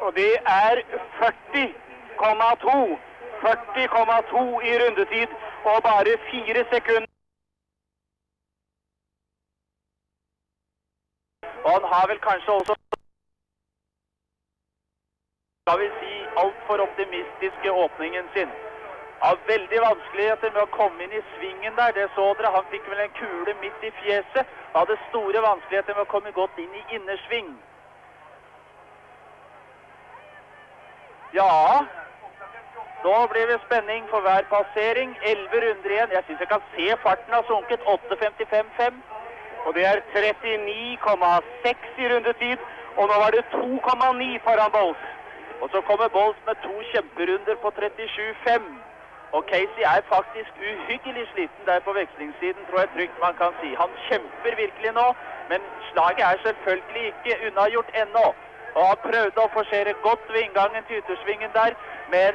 Og det er 40,2. 40,2 i rundetid og bare fire sekunder. Og han har vel kanskje også skal vi si altfor optimistiske åpningen sin. Har veldig vanskeligheter med å komme inn i svingen der. Det så dere. Han fikk vel en kule midt i fjeset. Han Hadde store vanskeligheter med å komme godt inn i innersving. Ja, nå blir det spenning for hver passering. 11 runder igjen. Jeg syns jeg kan se farten har sunket. 8.55,5. Og det er 39,6 i rundetid. Og nå var det 2,9 foran Bolls. Og så kommer Bolls med to kjemperunder på 37,5. Og Casey er faktisk uhyggelig sliten der på vekslingssiden, tror jeg trygt man kan si. Han kjemper virkelig nå, men slaget er selvfølgelig ikke unnagjort ennå. Og han prøvde å forsere godt ved inngangen til yttersvingen der, men,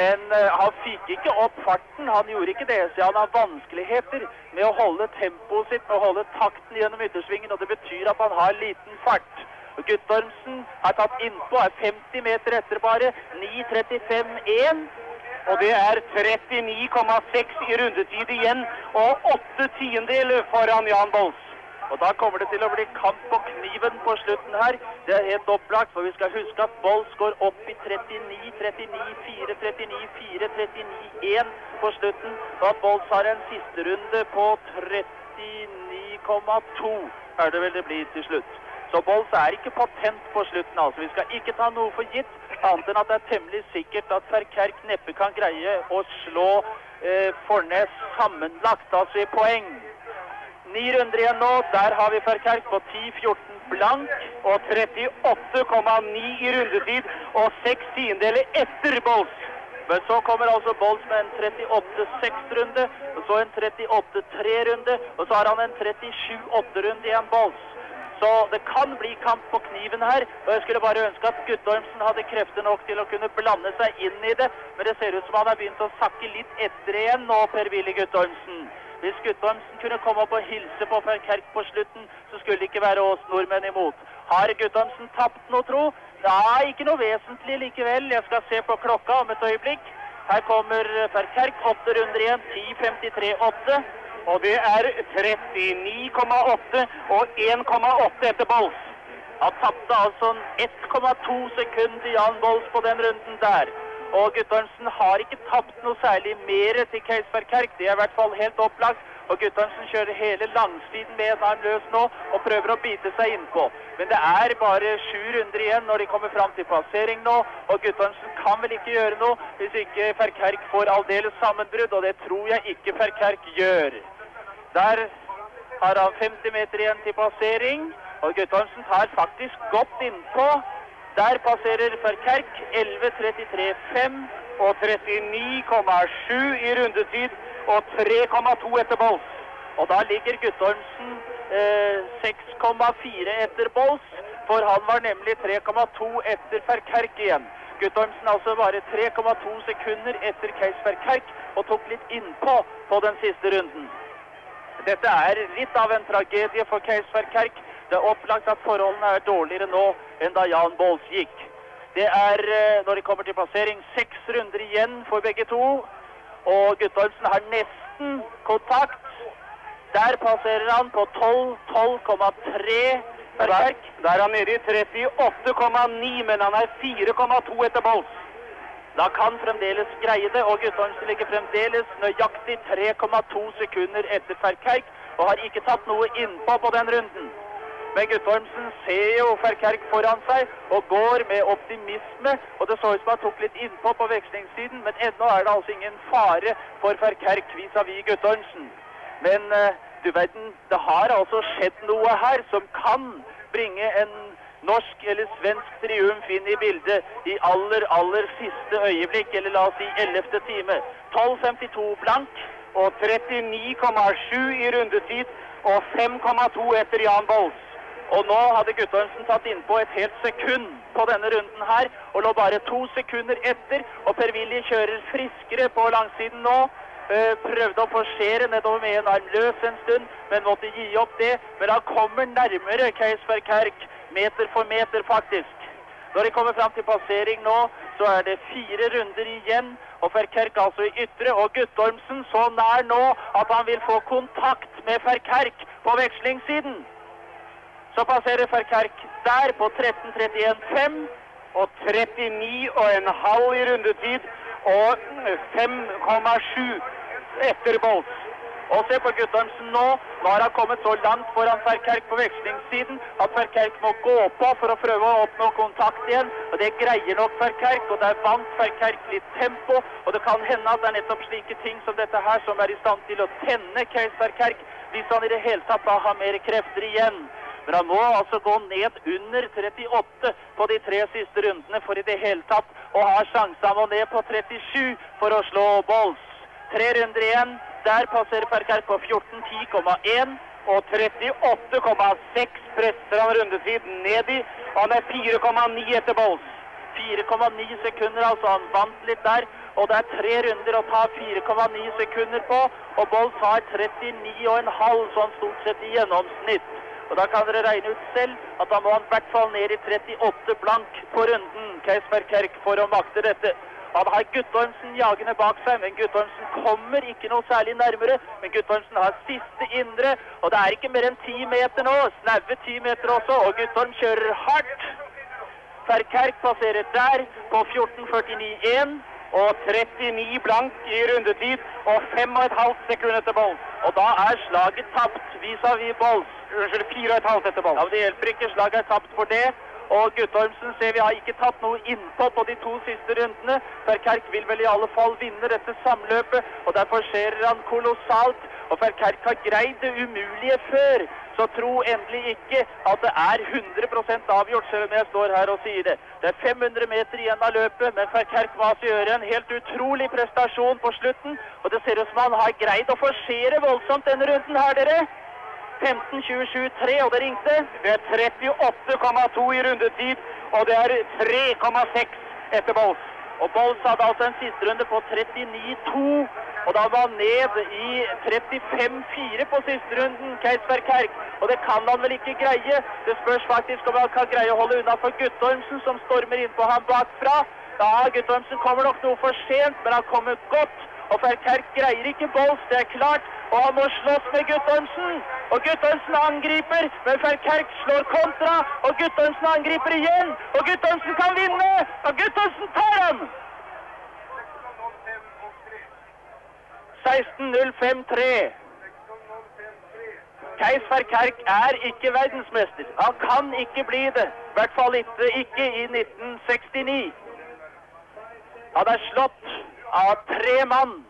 men han fikk ikke opp farten. Han gjorde ikke det, så han har vanskeligheter med å holde tempoet sitt, med å holde takten gjennom yttersvingen, og det betyr at han har liten fart. Guttormsen har tatt innpå, er 50 meter etter bare. 9.35,1. Og det er 39,6 i rundetid igjen, og åtte tiendeler foran Jan Bolls. Og da kommer det til å bli kamp på kniven på slutten her. Det er helt opplagt, for vi skal huske at Bolls går opp i 39, 39, 4, 39, 4, 39, 1 på slutten. Og at Bolls har en sisterunde på 39,2 er det vel det blir til slutt. Så Bolls er ikke patent på slutten, altså. Vi skal ikke ta noe for gitt, annet enn at det er temmelig sikkert at Ferkerk neppe kan greie å slå eh, Fornes sammenlagt, altså i poeng. Ni runder igjen nå. Der har vi Ferkerk på 10-14 blank. Og 38,9 i rundetid og seks tiendeler etter Bolls. Men så kommer altså Bolls med en 38-6-runde, og så en 38-3-runde, og så har han en 37-8-runde igjen, Bolls. Så det kan bli kamp på kniven her, og jeg skulle bare ønske at Guttormsen hadde krefter nok til å kunne blande seg inn i det, men det ser ut som han har begynt å sakke litt etter igjen nå, Per-Willy Guttormsen. Hvis Guttormsen kunne komme opp og hilse på Ferkerk på slutten, så skulle det ikke være oss nordmenn imot. Har Guttormsen tapt noe, tro? Nei, ikke noe vesentlig likevel. Jeg skal se på klokka om et øyeblikk. Her kommer Ferkerk. Åtte runder igjen. 10.53,8. Og det er 39,8 og 1,8 etter Bolls. Han tapte altså 1,2 sekunder til Jan Bolls på den runden der. Og Guttormsen har ikke tapt noe særlig mer til Keisberg Kerk. Det er i hvert fall helt opplagt. Og Guttormsen kjører hele langsiden med en arm løs nå og prøver å bite seg innpå. Men det er bare sju runder igjen når de kommer fram til passering nå. Og Guttormsen kan vel ikke gjøre noe hvis ikke Ferkerk får aldeles sammenbrudd, og det tror jeg ikke Ferkerk gjør. Der har han 50 meter igjen til passering, og Guttormsen tar faktisk godt innpå. Der passerer Ferkerk 11.33,5 og 39,7 i rundetid og 3,2 etter Bolls. Og da ligger Guttormsen eh, 6,4 etter Bolls, for han var nemlig 3,2 etter Ferkerk igjen. Guttormsen altså bare 3,2 sekunder etter Keis Ferkerk og tok litt innpå på den siste runden. Dette er litt av en tragedie for Keis Ferkerk. Det er opplagt at forholdene er dårligere nå enn da Jan Bolls gikk. Det er, eh, når det kommer til passering, seks runder igjen for begge to. Og Guttormsen har nesten kontakt. Der passerer han på 12-12,3 per Der, verk. der er han nede i 38,9, men han er 4,2 etter Bols. Da kan fremdeles greie det, og Guttormsen ligger fremdeles nøyaktig 3,2 sekunder etter Ferkerk, og har ikke tatt noe innpå på den runden. Men Guttormsen ser jo Ferkerk foran seg og går med optimisme. Og det så ut som han tok litt innpå på vekslingssiden, men ennå er det altså ingen fare for Ferkerk vis-à-vis Guttormsen. Men eh, du verden, det har altså skjedd noe her som kan bringe en norsk eller svensk triumf inn i bildet i aller, aller siste øyeblikk, eller la oss si ellevte time. 12.52 blank. Og 39,7 i rundetid og 5,2 etter Jan Bolls. Og nå hadde Guttormsen tatt innpå et helt sekund på denne runden her, og lå bare to sekunder etter. Og Per-Willy kjører friskere på langsiden nå. Eh, prøvde å forsere nedover med en arm løs en stund, men måtte gi opp det. Men han kommer nærmere Keis Verkerk, meter for meter faktisk. Når de kommer fram til passering nå, så er det fire runder igjen. Og Ferkerk altså i ytre, og Guttormsen så nær nå at han vil få kontakt med Ferkerk på vekslingssiden. Så passerer Ferkerk der på 13.31,5. Og 39,5 i rundetid og 5,7 etter Bols. Og se på Guttormsen nå. Nå har han kommet så langt foran Ferkerk på vekslingssiden at Ferkerk må gå på for å prøve å oppnå kontakt igjen. Og det greier nok Ferkerk, og der vant Ferkerk litt tempo. Og det kan hende at det er nettopp slike ting som dette her som er i stand til å tenne Keis Ferkerk, hvis han i det hele tatt da har mer krefter igjen. Men han må altså gå ned under 38 på de tre siste rundene for i det hele tatt å ha sjanse. Han må ned på 37 for å slå Bolls. Tre runder igjen. Der passerer Perkerk på 14.10,1. Og 38,6 presser han rundetiden ned i. Og han er 4,9 etter Bolls. 4,9 sekunder, altså. Han vant litt der. Og det er tre runder å ta 4,9 sekunder på. Og Bolls har 39,5 sånn stort sett i gjennomsnitt. Og da kan dere regne ut selv at da må han i hvert fall ned i 38 blank på runden, Keis Verkerk, for å makte dette. Han har Guttormsen jagende bak seg, men Guttormsen kommer ikke noe særlig nærmere. Men Guttormsen har siste indre, og det er ikke mer enn ti meter nå. Snaue ti meter også, og Guttorm kjører hardt. Ferkerk passerer der på 14.49,1. Og 39 blank i rundetid og 5,5 sekunder etter Bolls. Og da er slaget tapt vis-à-vis Bolls. Unnskyld, 4,5 etter Ja, men Det hjelper ikke. Slaget er tapt for det. Og Guttormsen ser vi har ikke tatt noe innpå på de to siste rundene. Ferkerk vil vel i alle fall vinne dette samløpet, og derfor skjer han kolossalt. Og Ferkerk har greid det umulige før. Så tro endelig ikke at det er 100 avgjort, selv om jeg står her og sier det. Det er 500 meter igjen av løpet, men Ferkerk må altså gjøre en helt utrolig prestasjon på slutten. Og det ser ut som han har greid å forsere voldsomt denne runden her, dere. 15-27-3, og det ringte. Det er 38,2 i rundetid, og det er 3,6 etter Bols. Og Bols hadde altså en siste runde på 39-2. Og da var han ned i 35-4 på siste runden, Keisberg Kerk. Og det kan han vel ikke greie. Det spørs faktisk om han kan greie å holde unna for Guttormsen, som stormer innpå ham bakfra. Ja, Guttormsen kommer nok noe for sent, men han kommer godt. Og Ferkerk greier ikke bolst, det er klart. Og han må slåss med Guttormsen. Og Guttormsen angriper, men Ferkerk slår kontra. Og Guttormsen angriper igjen. Og Guttormsen kan vinne! Og Guttormsen tar ham! 16.05,3. Keis Verkerk er ikke verdensmester. Han kan ikke bli det. I hvert fall ikke, ikke i 1969. Han er slått av tre mann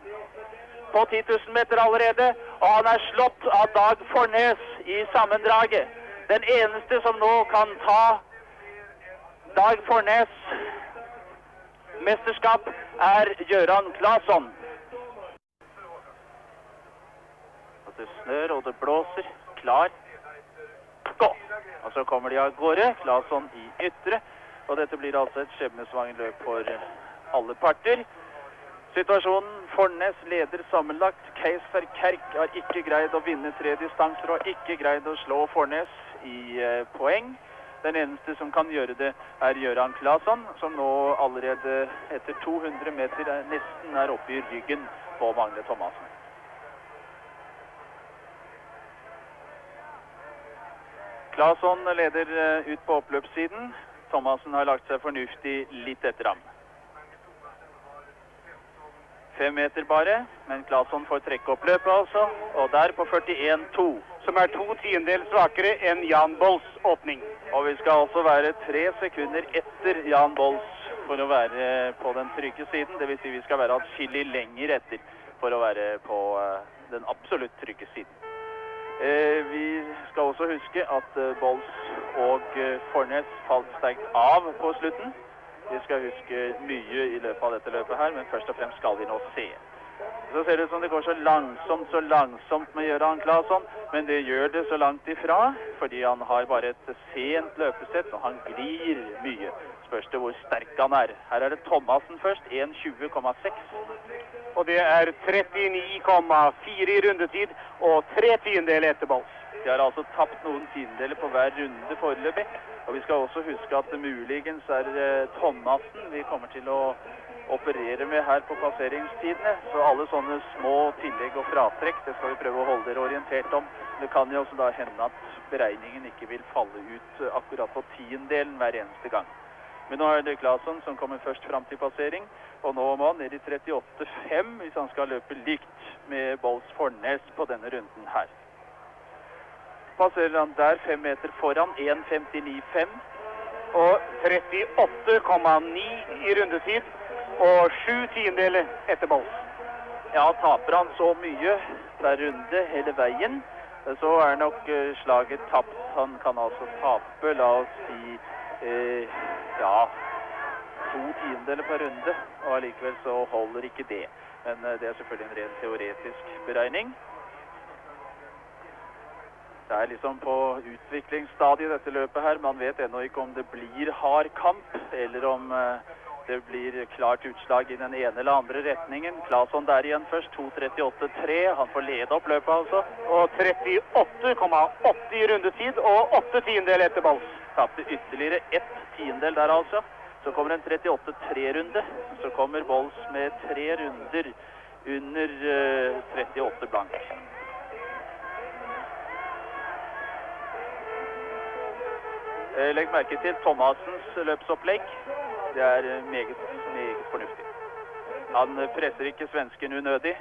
på 10 000 meter allerede, og han er slått av Dag Fornes i sammendraget. Den eneste som nå kan ta Dag Fornes mesterskap, er Gøran Claesson. Det snør og det blåser. Klar. Gå! Og så kommer de av gårde. Claesson i ytre. Og dette blir altså et skjebnesvangert løp for alle parter. Situasjonen Fornes leder sammenlagt. Keiser Kerk har ikke greid å vinne tre distanser og ikke greid å slå Fornes i eh, poeng. Den eneste som kan gjøre det, er Gøran Claesson, som nå allerede etter 200 meter er, nesten er oppe i ryggen på Magne Thomassen. Claesson leder eh, ut på oppløpssiden. Thomassen har lagt seg fornuftig litt etter ham. Fem meter bare, men Claesson får trekke opp løpet altså. Og der på 41,2. Som er to tiendedel svakere enn Jan Bolls åpning. Og vi skal altså være tre sekunder etter Jan Bolls for å være på den trygge siden. Dvs. Si vi skal være atskillig lenger etter for å være på eh, den absolutt trygge siden. Eh, vi skal også huske at eh, Bolls og Fornes falt sterkt av på slutten. Vi skal huske mye i løpet av dette løpet her, men først og fremst skal vi nå se. Så ser det ut som det går så langsomt, så langsomt med Gøran Claesson, men det gjør det så langt ifra, fordi han har bare et sent løpesett, og han glir mye. Spørs det hvor sterk han er. Her er det Thomassen først, 1.20,6. Og det er 39,4 i rundetid og tre tiendedeler etter Bolls. De har altså tapt noen tiendedeler på hver runde foreløpig. Og vi skal også huske at muligens er eh, Thomassen vi kommer til å operere med her på passeringstidene. Så alle sånne små tillegg og fratrekk, det skal vi prøve å holde dere orientert om. Det kan jo også da hende at beregningen ikke vil falle ut eh, akkurat på tiendedelen hver eneste gang. Men nå er det Claesson som kommer først fram til passering, og nå må han ned i 38,5 hvis han skal løpe likt med Bolls Fornes på denne runden her. Passerer han der fem meter foran, 1.59,5. Og 38,9 i rundetid og sju tiendedeler etter Bolls. Ja, taper han så mye per runde hele veien, så er nok eh, slaget tapt. Han kan altså tape, la oss si, eh, ja, to tiendedeler per runde, og allikevel så holder ikke det. Men eh, det er selvfølgelig en ren teoretisk beregning. Det er liksom på utviklingsstadiet dette løpet her. Man vet ennå ikke om det blir hard kamp, eller om eh, det blir klart utslag i den ene eller andre retningen. Claesson der igjen først, 2.38,3. Han får lede opp løpet, altså. Og 38,80 i rundetid og 8 tiendedeler etter Bolls. Tapte ytterligere ett tiendedel der, altså. Så kommer en 38-3-runde. Så kommer Bolls med tre runder under eh, 38 blank. Legg merke til Thomassens løpsopplegg. Det er eh, meget, meget fornuftig. Han eh, presser ikke svensken unødig.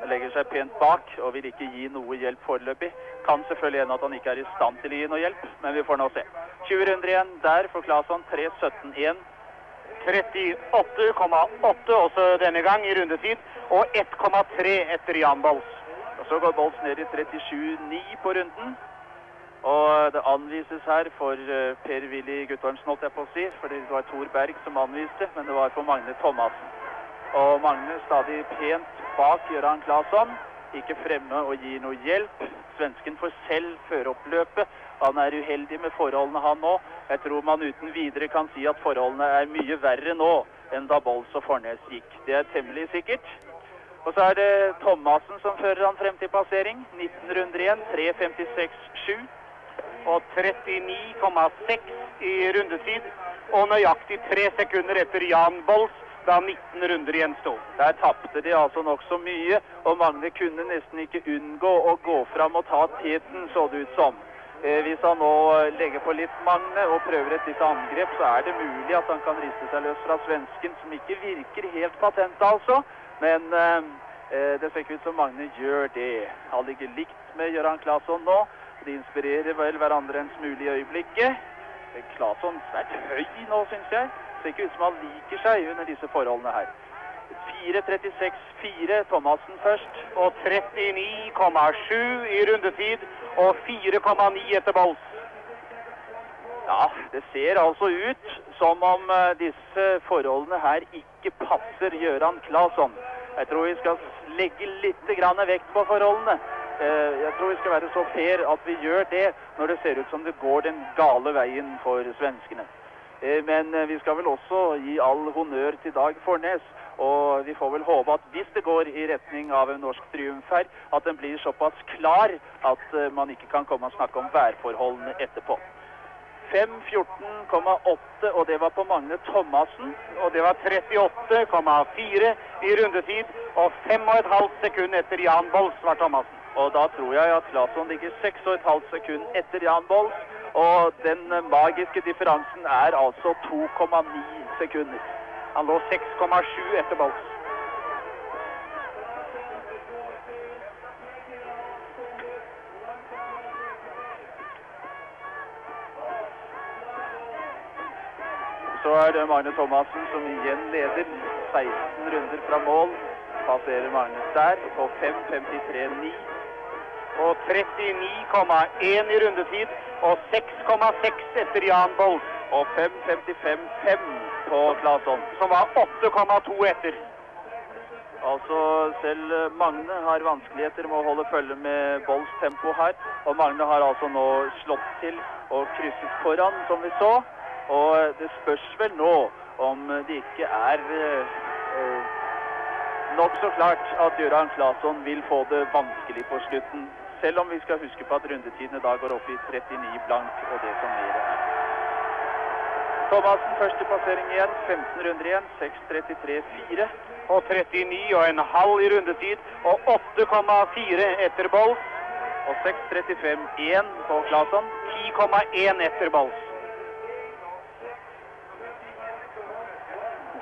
Han legger seg pent bak og vil ikke gi noe hjelp foreløpig. Kan selvfølgelig hende at han ikke er i stand til å gi noe hjelp, men vi får nå se. 20 runder igjen der for Claesson. 3.17,1. 38,8 også denne gang i rundetid og 1,3 etter Jan Bolls. Og så går Bolls ned i 37,9 på runden. Og det anvises her for eh, Per-Willy Guttormsen, holdt jeg på å si. For det var Tor Berg som anviste, men det var for Magne Thomassen. Og Magne stadig pent bak Gøran Claesson. Ikke fremme og gir noe hjelp. Svensken får selv føre opp løpet. Han er uheldig med forholdene, han nå. Jeg tror man uten videre kan si at forholdene er mye verre nå enn da Bolls og Fornes gikk. Det er temmelig sikkert. Og så er det Thomassen som fører han frem til passering. 19 runder igjen. 3.56,7 og 39,6 i rundetid. Og nøyaktig tre sekunder etter Jan Bolls, da 19 runder gjensto. Der tapte de altså nokså mye, og Magne kunne nesten ikke unngå å gå fram og ta teten, så det ut som. Eh, hvis han nå legger på litt Magne og prøver et lite angrep, så er det mulig at han kan riste seg løs fra svensken, som ikke virker helt patent, altså. Men eh, det ser ikke ut som Magne gjør det. Han ligger likt med Gøran Claesson nå. De inspirerer vel hverandre en smule i øyeblikket. Claesson svært høy nå, syns jeg. Ser ikke ut som han liker seg under disse forholdene her. 4.36,4 Thomassen først. Og 39,7 i rundetid og 4,9 etter balls Ja, det ser altså ut som om eh, disse forholdene her ikke passer Gøran Claesson. Jeg tror vi skal legge litt grann vekt på forholdene. Eh, Jeg tror vi skal være så fair at vi gjør det når det ser ut som det går den gale veien for svenskene. Eh, Men eh, vi skal vel også gi all honnør til Dag Fornes. Og vi får vel håpe at hvis det går i retning av en norsk triumf her, at den blir såpass klar at man ikke kan komme og snakke om værforholdene etterpå. 5.14,8, og det var på Magne Thomassen. Og det var 38,4 i rundetid og 5,5 sekund etter Jan Bolls var Thomassen. Og da tror jeg at Claesson ligger 6,5 sekund etter Jan Bols. Og den eh, magiske differansen er altså 2,9 sekunder. Han lå 6,7 etter Bolls. Så er det Magne Thomassen som igjen leder. 16 runder fra mål. Passerer Magnus der på 5.53,9. Og 39,1 i rundetid og 6,6 etter Jan Bolt. Og 5.55,5 på Claesson. som var 8,2 etter. Altså selv Magne har vanskeligheter med å holde følge med Bolls tempo her. Og Magne har altså nå slått til og krysset foran, som vi så. Og det spørs vel nå om det ikke er eh, nokså klart at Gøran Claesson vil få det vanskelig på slutten. Selv om vi skal huske på at rundetidene da går opp i 39 blank og det som mer er. Thomassen første passering igjen. 15 runder igjen. 6.33,4. Og 39 og en halv i rundetid og 8,4 etter Bols. Og 6.35,1 på Claesson. 10,1 etter Bols.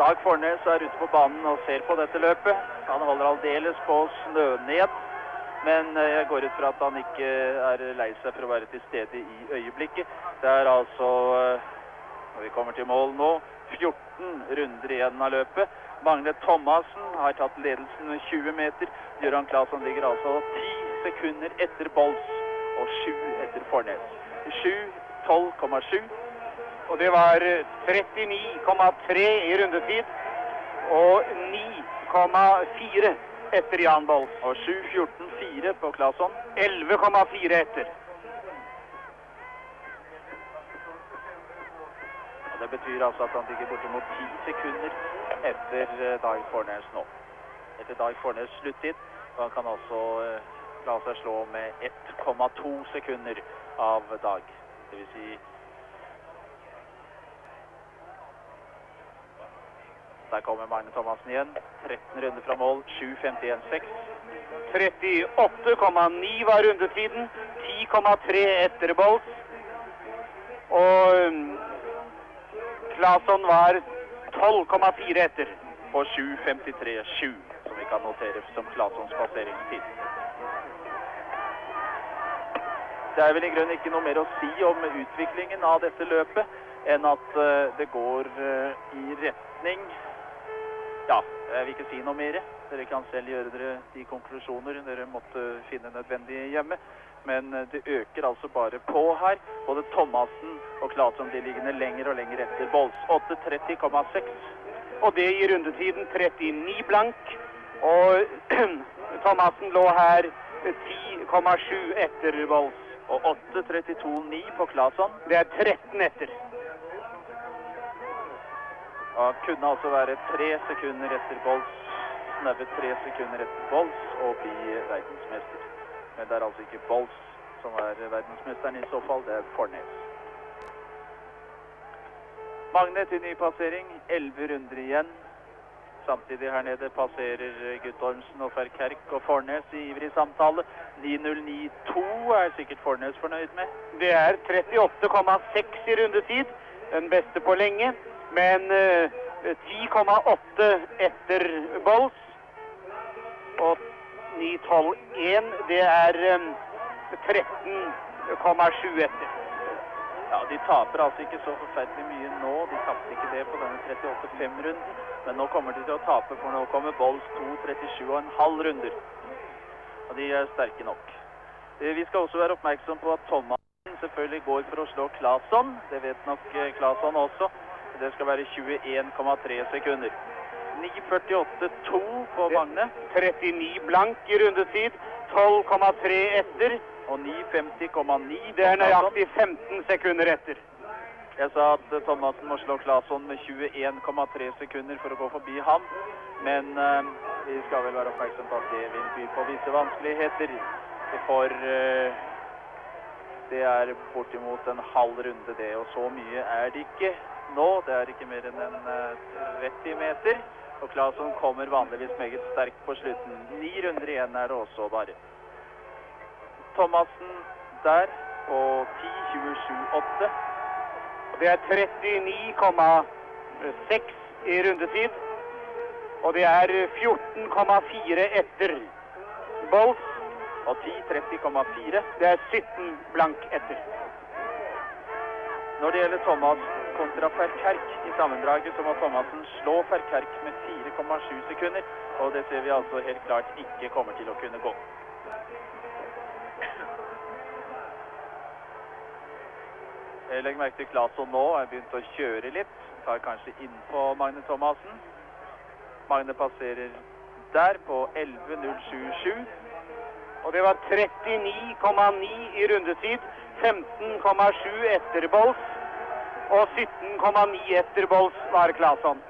Dag Fornes er ute på banen og ser på dette løpet. Han holder aldeles på snøned. snø ned. Men eh, jeg går ut fra at han ikke er lei seg for å være til stede i øyeblikket. Det er altså, eh, når vi kommer til mål nå, 14 runder igjen av løpet. Magne Thomassen har tatt ledelsen med 20 meter. Gøran Claesson ligger altså 10 sekunder etter Bolls og 7 etter Fornes. 7, 12,7. Og det var 39,3 i rundetid og 9,4 etter Jan Boll. Og 7, 14, 4 på Claesson. 11,4 etter. Og Det betyr altså at han ligger bortimot 10 sekunder etter eh, Dag Fornes nå. Etter Dag Fornes sluttid. Og han kan altså eh, la seg slå med 1,2 sekunder av Dag. Det vil si Der kommer Magne Thomassen igjen. 13 runder fra mål. 7.51,6. 38,9 var rundetiden. 10,3 etter Bolls. Og um, Claesson var 12,4 etter. På 7.53,7, som vi kan notere som Claessons passeringstid. Det er vel i grunnen ikke noe mer å si om utviklingen av dette løpet enn at eh, det går eh, i retning Ja, jeg vil ikke si noe mer. Dere kan selv gjøre dere de konklusjoner dere måtte finne nødvendig hjemme. Men eh, det øker altså bare på her. Både Thomassen og Claesson blir liggende lenger og lenger etter Bolls. 8.30,6. Og det i rundetiden 39 blank. Og (clears throat) Thomassen lå her 10,7 etter Bolls. Og 8.32,9 på Claesson. Det er 13 etter. Og kunne altså være tre sekunder etter Bolls, snaue tre sekunder etter Bolls og bli verdensmester. Men det er altså ikke Bolls som er verdensmesteren i så fall, det er Fornes. Magne til ny passering, 11 runder igjen. Samtidig her nede passerer Guttormsen og Ferkerk og Fornes i ivrig samtale. 9.09,2 er sikkert Fornes fornøyd med. Det er 38,6 i rundetid. Den beste på lenge. Men eh, 10,8 etter Bolls. Og 9.12,1 det er eh, 13,7 etter. Ja, De taper altså ikke så forferdelig mye nå. De tapte ikke det på denne 38-5-runden. Men nå kommer de til å tape, for nå kommer Bolls 2-37,5 runder. Og de er sterke nok. Eh, Vi skal også være oppmerksom på at Thomas selvfølgelig går for å slå Claesson. Det vet nok eh, Claesson også. Det skal være 21,3 sekunder. 9.48,2 på Magne 39 blank i rundetid. 12,3 etter. og 9.50,9 Det er nøyaktig 15 sekunder etter. Jeg sa at Thomassen må slå Claesson med 21,3 sekunder for å gå forbi ham. Men eh, vi skal vel være oppmerksom på at det vil by på visse vanskeligheter. For eh, det er bortimot en halv runde det, og så mye er det ikke nå. Det er ikke mer enn en eh, 30 meter. Og Claesson kommer vanligvis meget sterkt på slutten. Ni runder igjen er det også bare. Thomassen der på 10.27,8. Det er 39,6 i rundetid. Og det er 14,4 etter. Bolls, Og 10.30,4. det er 17 blank etter. Når det gjelder Thomassen kontra Ferkerk i sammendraget, så må Thomassen slå Ferkerk med 4,7 sekunder. Og det ser vi altså helt klart ikke kommer til å kunne gå. Jeg legger merke til Claesson nå har begynt å kjøre litt. Tar kanskje innpå Magne Thomassen. Magne passerer der på 11.077. Og det var 39,9 i rundetid. 15,7 etter Bolls. Og 17,9 etter Bolls var Claesson.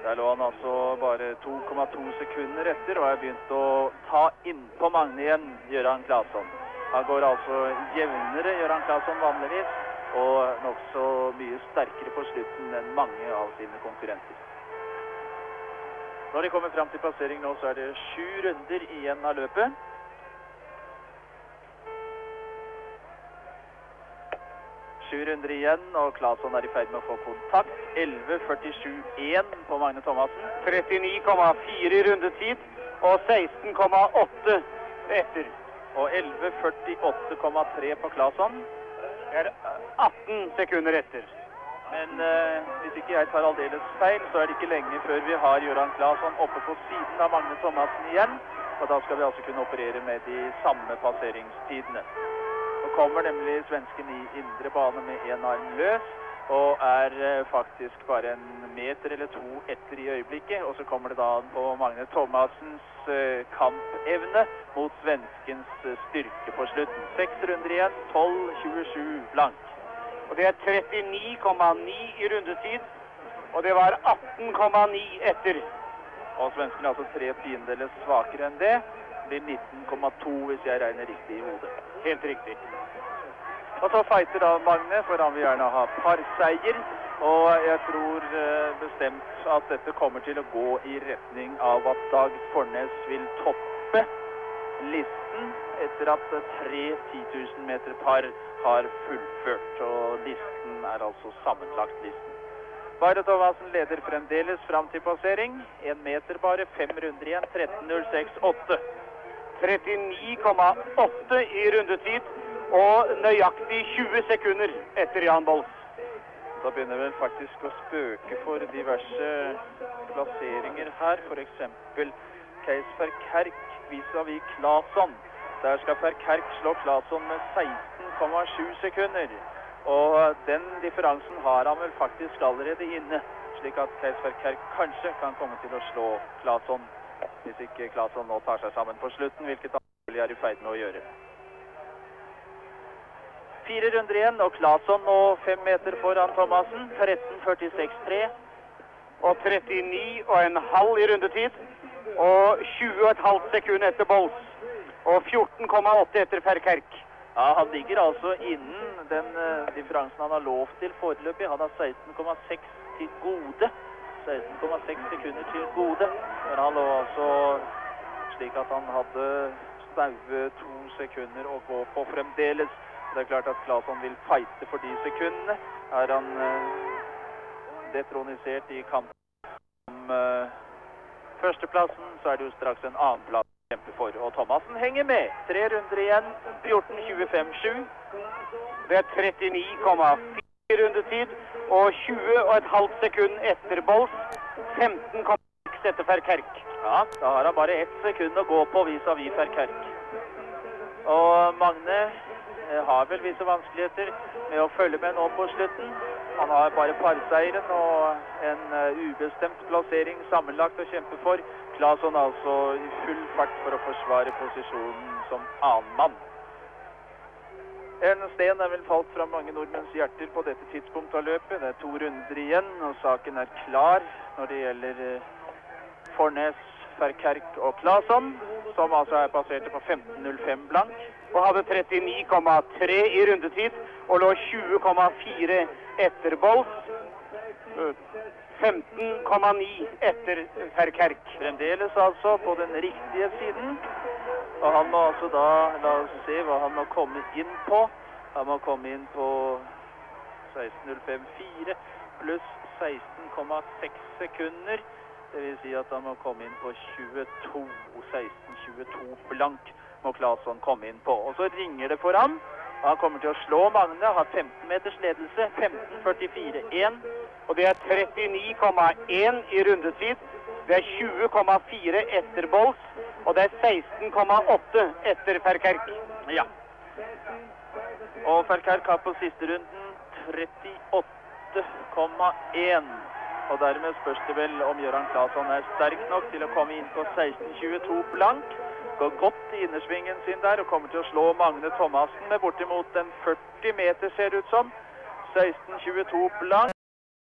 Der lå han altså bare 2,2 sekunder etter og har begynt å ta innpå Magne igjen, Gøran Claesson. Han går altså jevnere, Gøran Claesson vanligvis, og nokså mye sterkere på slutten enn mange av sine konkurrenter. Når de kommer fram til passering nå, så er det sju runder igjen av løpet. Sju runder igjen, og Claesson er i ferd med å få kontakt. 11.47,1 på Magne Thomassen. 39,4 i rundetid. Og 16,8 etter. Og 11.48,3 på Claesson. Det er 18 sekunder etter. Men eh, hvis ikke jeg tar aldeles feil, så er det ikke lenge før vi har Gøran Claesson oppe på siden av Magne Thomassen igjen. Og da skal vi altså kunne operere med de samme passeringstidene. Nå kommer nemlig svensken i indre bane med én arm løs, og er eh, faktisk bare en meter eller to etter i øyeblikket. Og så kommer det da an på Magne Thomassens eh, kampevne mot svenskens eh, styrke på slutten. Seks runder igjen, 12-27 blank. Og det er 39,9 i rundetid. Og det var 18,9 etter. Og svensken er altså tre tiendedeler svakere enn det. Blir 19,2 hvis jeg regner riktig i hodet. Helt riktig. Og så fighter da Magne, for han vil gjerne ha parseier. Og jeg tror eh, bestemt at dette kommer til å gå i retning av at Dag Fornes vil toppe listen etter at tre 10 000 meter par har fullført. Og listen er altså sammenlagt listen. Bare Thomassen leder fremdeles fram til passering. Én meter bare, fem runder igjen. 13.06,8. 39,8 i rundetid. Og nøyaktig 20 sekunder etter Jan Bolls. Da begynner vel faktisk å spøke for diverse plasseringer her. F.eks. Case Verkerk vis-à-vis Claesson. Der skal Verkerk slå Claesson med 16,7 sekunder. Og den differansen har han vel faktisk allerede inne. Slik at Case Verkerk kanskje kan komme til å slå Claesson. Hvis ikke Claesson nå tar seg sammen på slutten, hvilket han mulig er i ferd med å gjøre. Fire runder igjen, og Claesson nå fem meter foran Thomassen. 13.46,3. Og 39 og en halv i rundetid. Og 20,5 sekunder etter Bolls. Og 14,8 etter Ferkerk. Ja, Han ligger altså innen den eh, differansen han har lov til foreløpig. Han har 16,6 til gode. 16,6 sekunder til gode. Men han lå altså slik at han hadde snaue to sekunder å gå på fremdeles. Det er klart at Claesson vil fighte for de sekundene. Er han eh, detronisert i kampen om eh, førsteplassen, så er det jo straks en annenplass kjempe for. Og Thomassen henger med. Tre runder igjen. 14.25,7. Det er 39,4 rundetid og 20,5 sekund etter Bolls. 15,6 etter Ferkerk. Ja, da har han bare ett sekund å gå på vis-à-vis Ferkerk. Og Magne eh, har vel visse vanskeligheter med å følge med nå på slutten. Han har bare parseieren og en eh, ubestemt plassering sammenlagt å kjempe for. Claesson altså i full fart for å forsvare posisjonen som annenmann. En sten er vel falt fra mange nordmenns hjerter på dette tidspunktet av løpet. Det er to runder igjen, og saken er klar når det gjelder eh, Fornes, Ferkerk og Claesson, som altså er passerte på 15.05 blank. Og hadde 39,3 i rundetid og lå 20,4 etter Bolt, 15,9 etter Ferkerk. Fremdeles altså på den riktige siden. Og han må altså da, la oss se hva han må komme inn på. Han må komme inn på 16.05,4 pluss 16,6 sekunder. Vil si at han må komme inn på 22, 16.22 blank må Claesson komme inn på. Og så ringer det for ham. Han kommer til å slå Magne, har 15 meters ledelse. 15.44,1. Og det er 39,1 i rundetid. Det er 20,4 etter Bolls, Og det er 16,8 etter Ferkerk. Ja. Og Ferkerk har på siste runden 38,1. Og dermed spørs det vel om Gøran Claesson er sterk nok til å komme inn på 16,22 blank. Går godt i innersvingen sin der og kommer til å slå Magne Thomassen med bortimot en 40 meter, ser det ut som. 16,22 blank.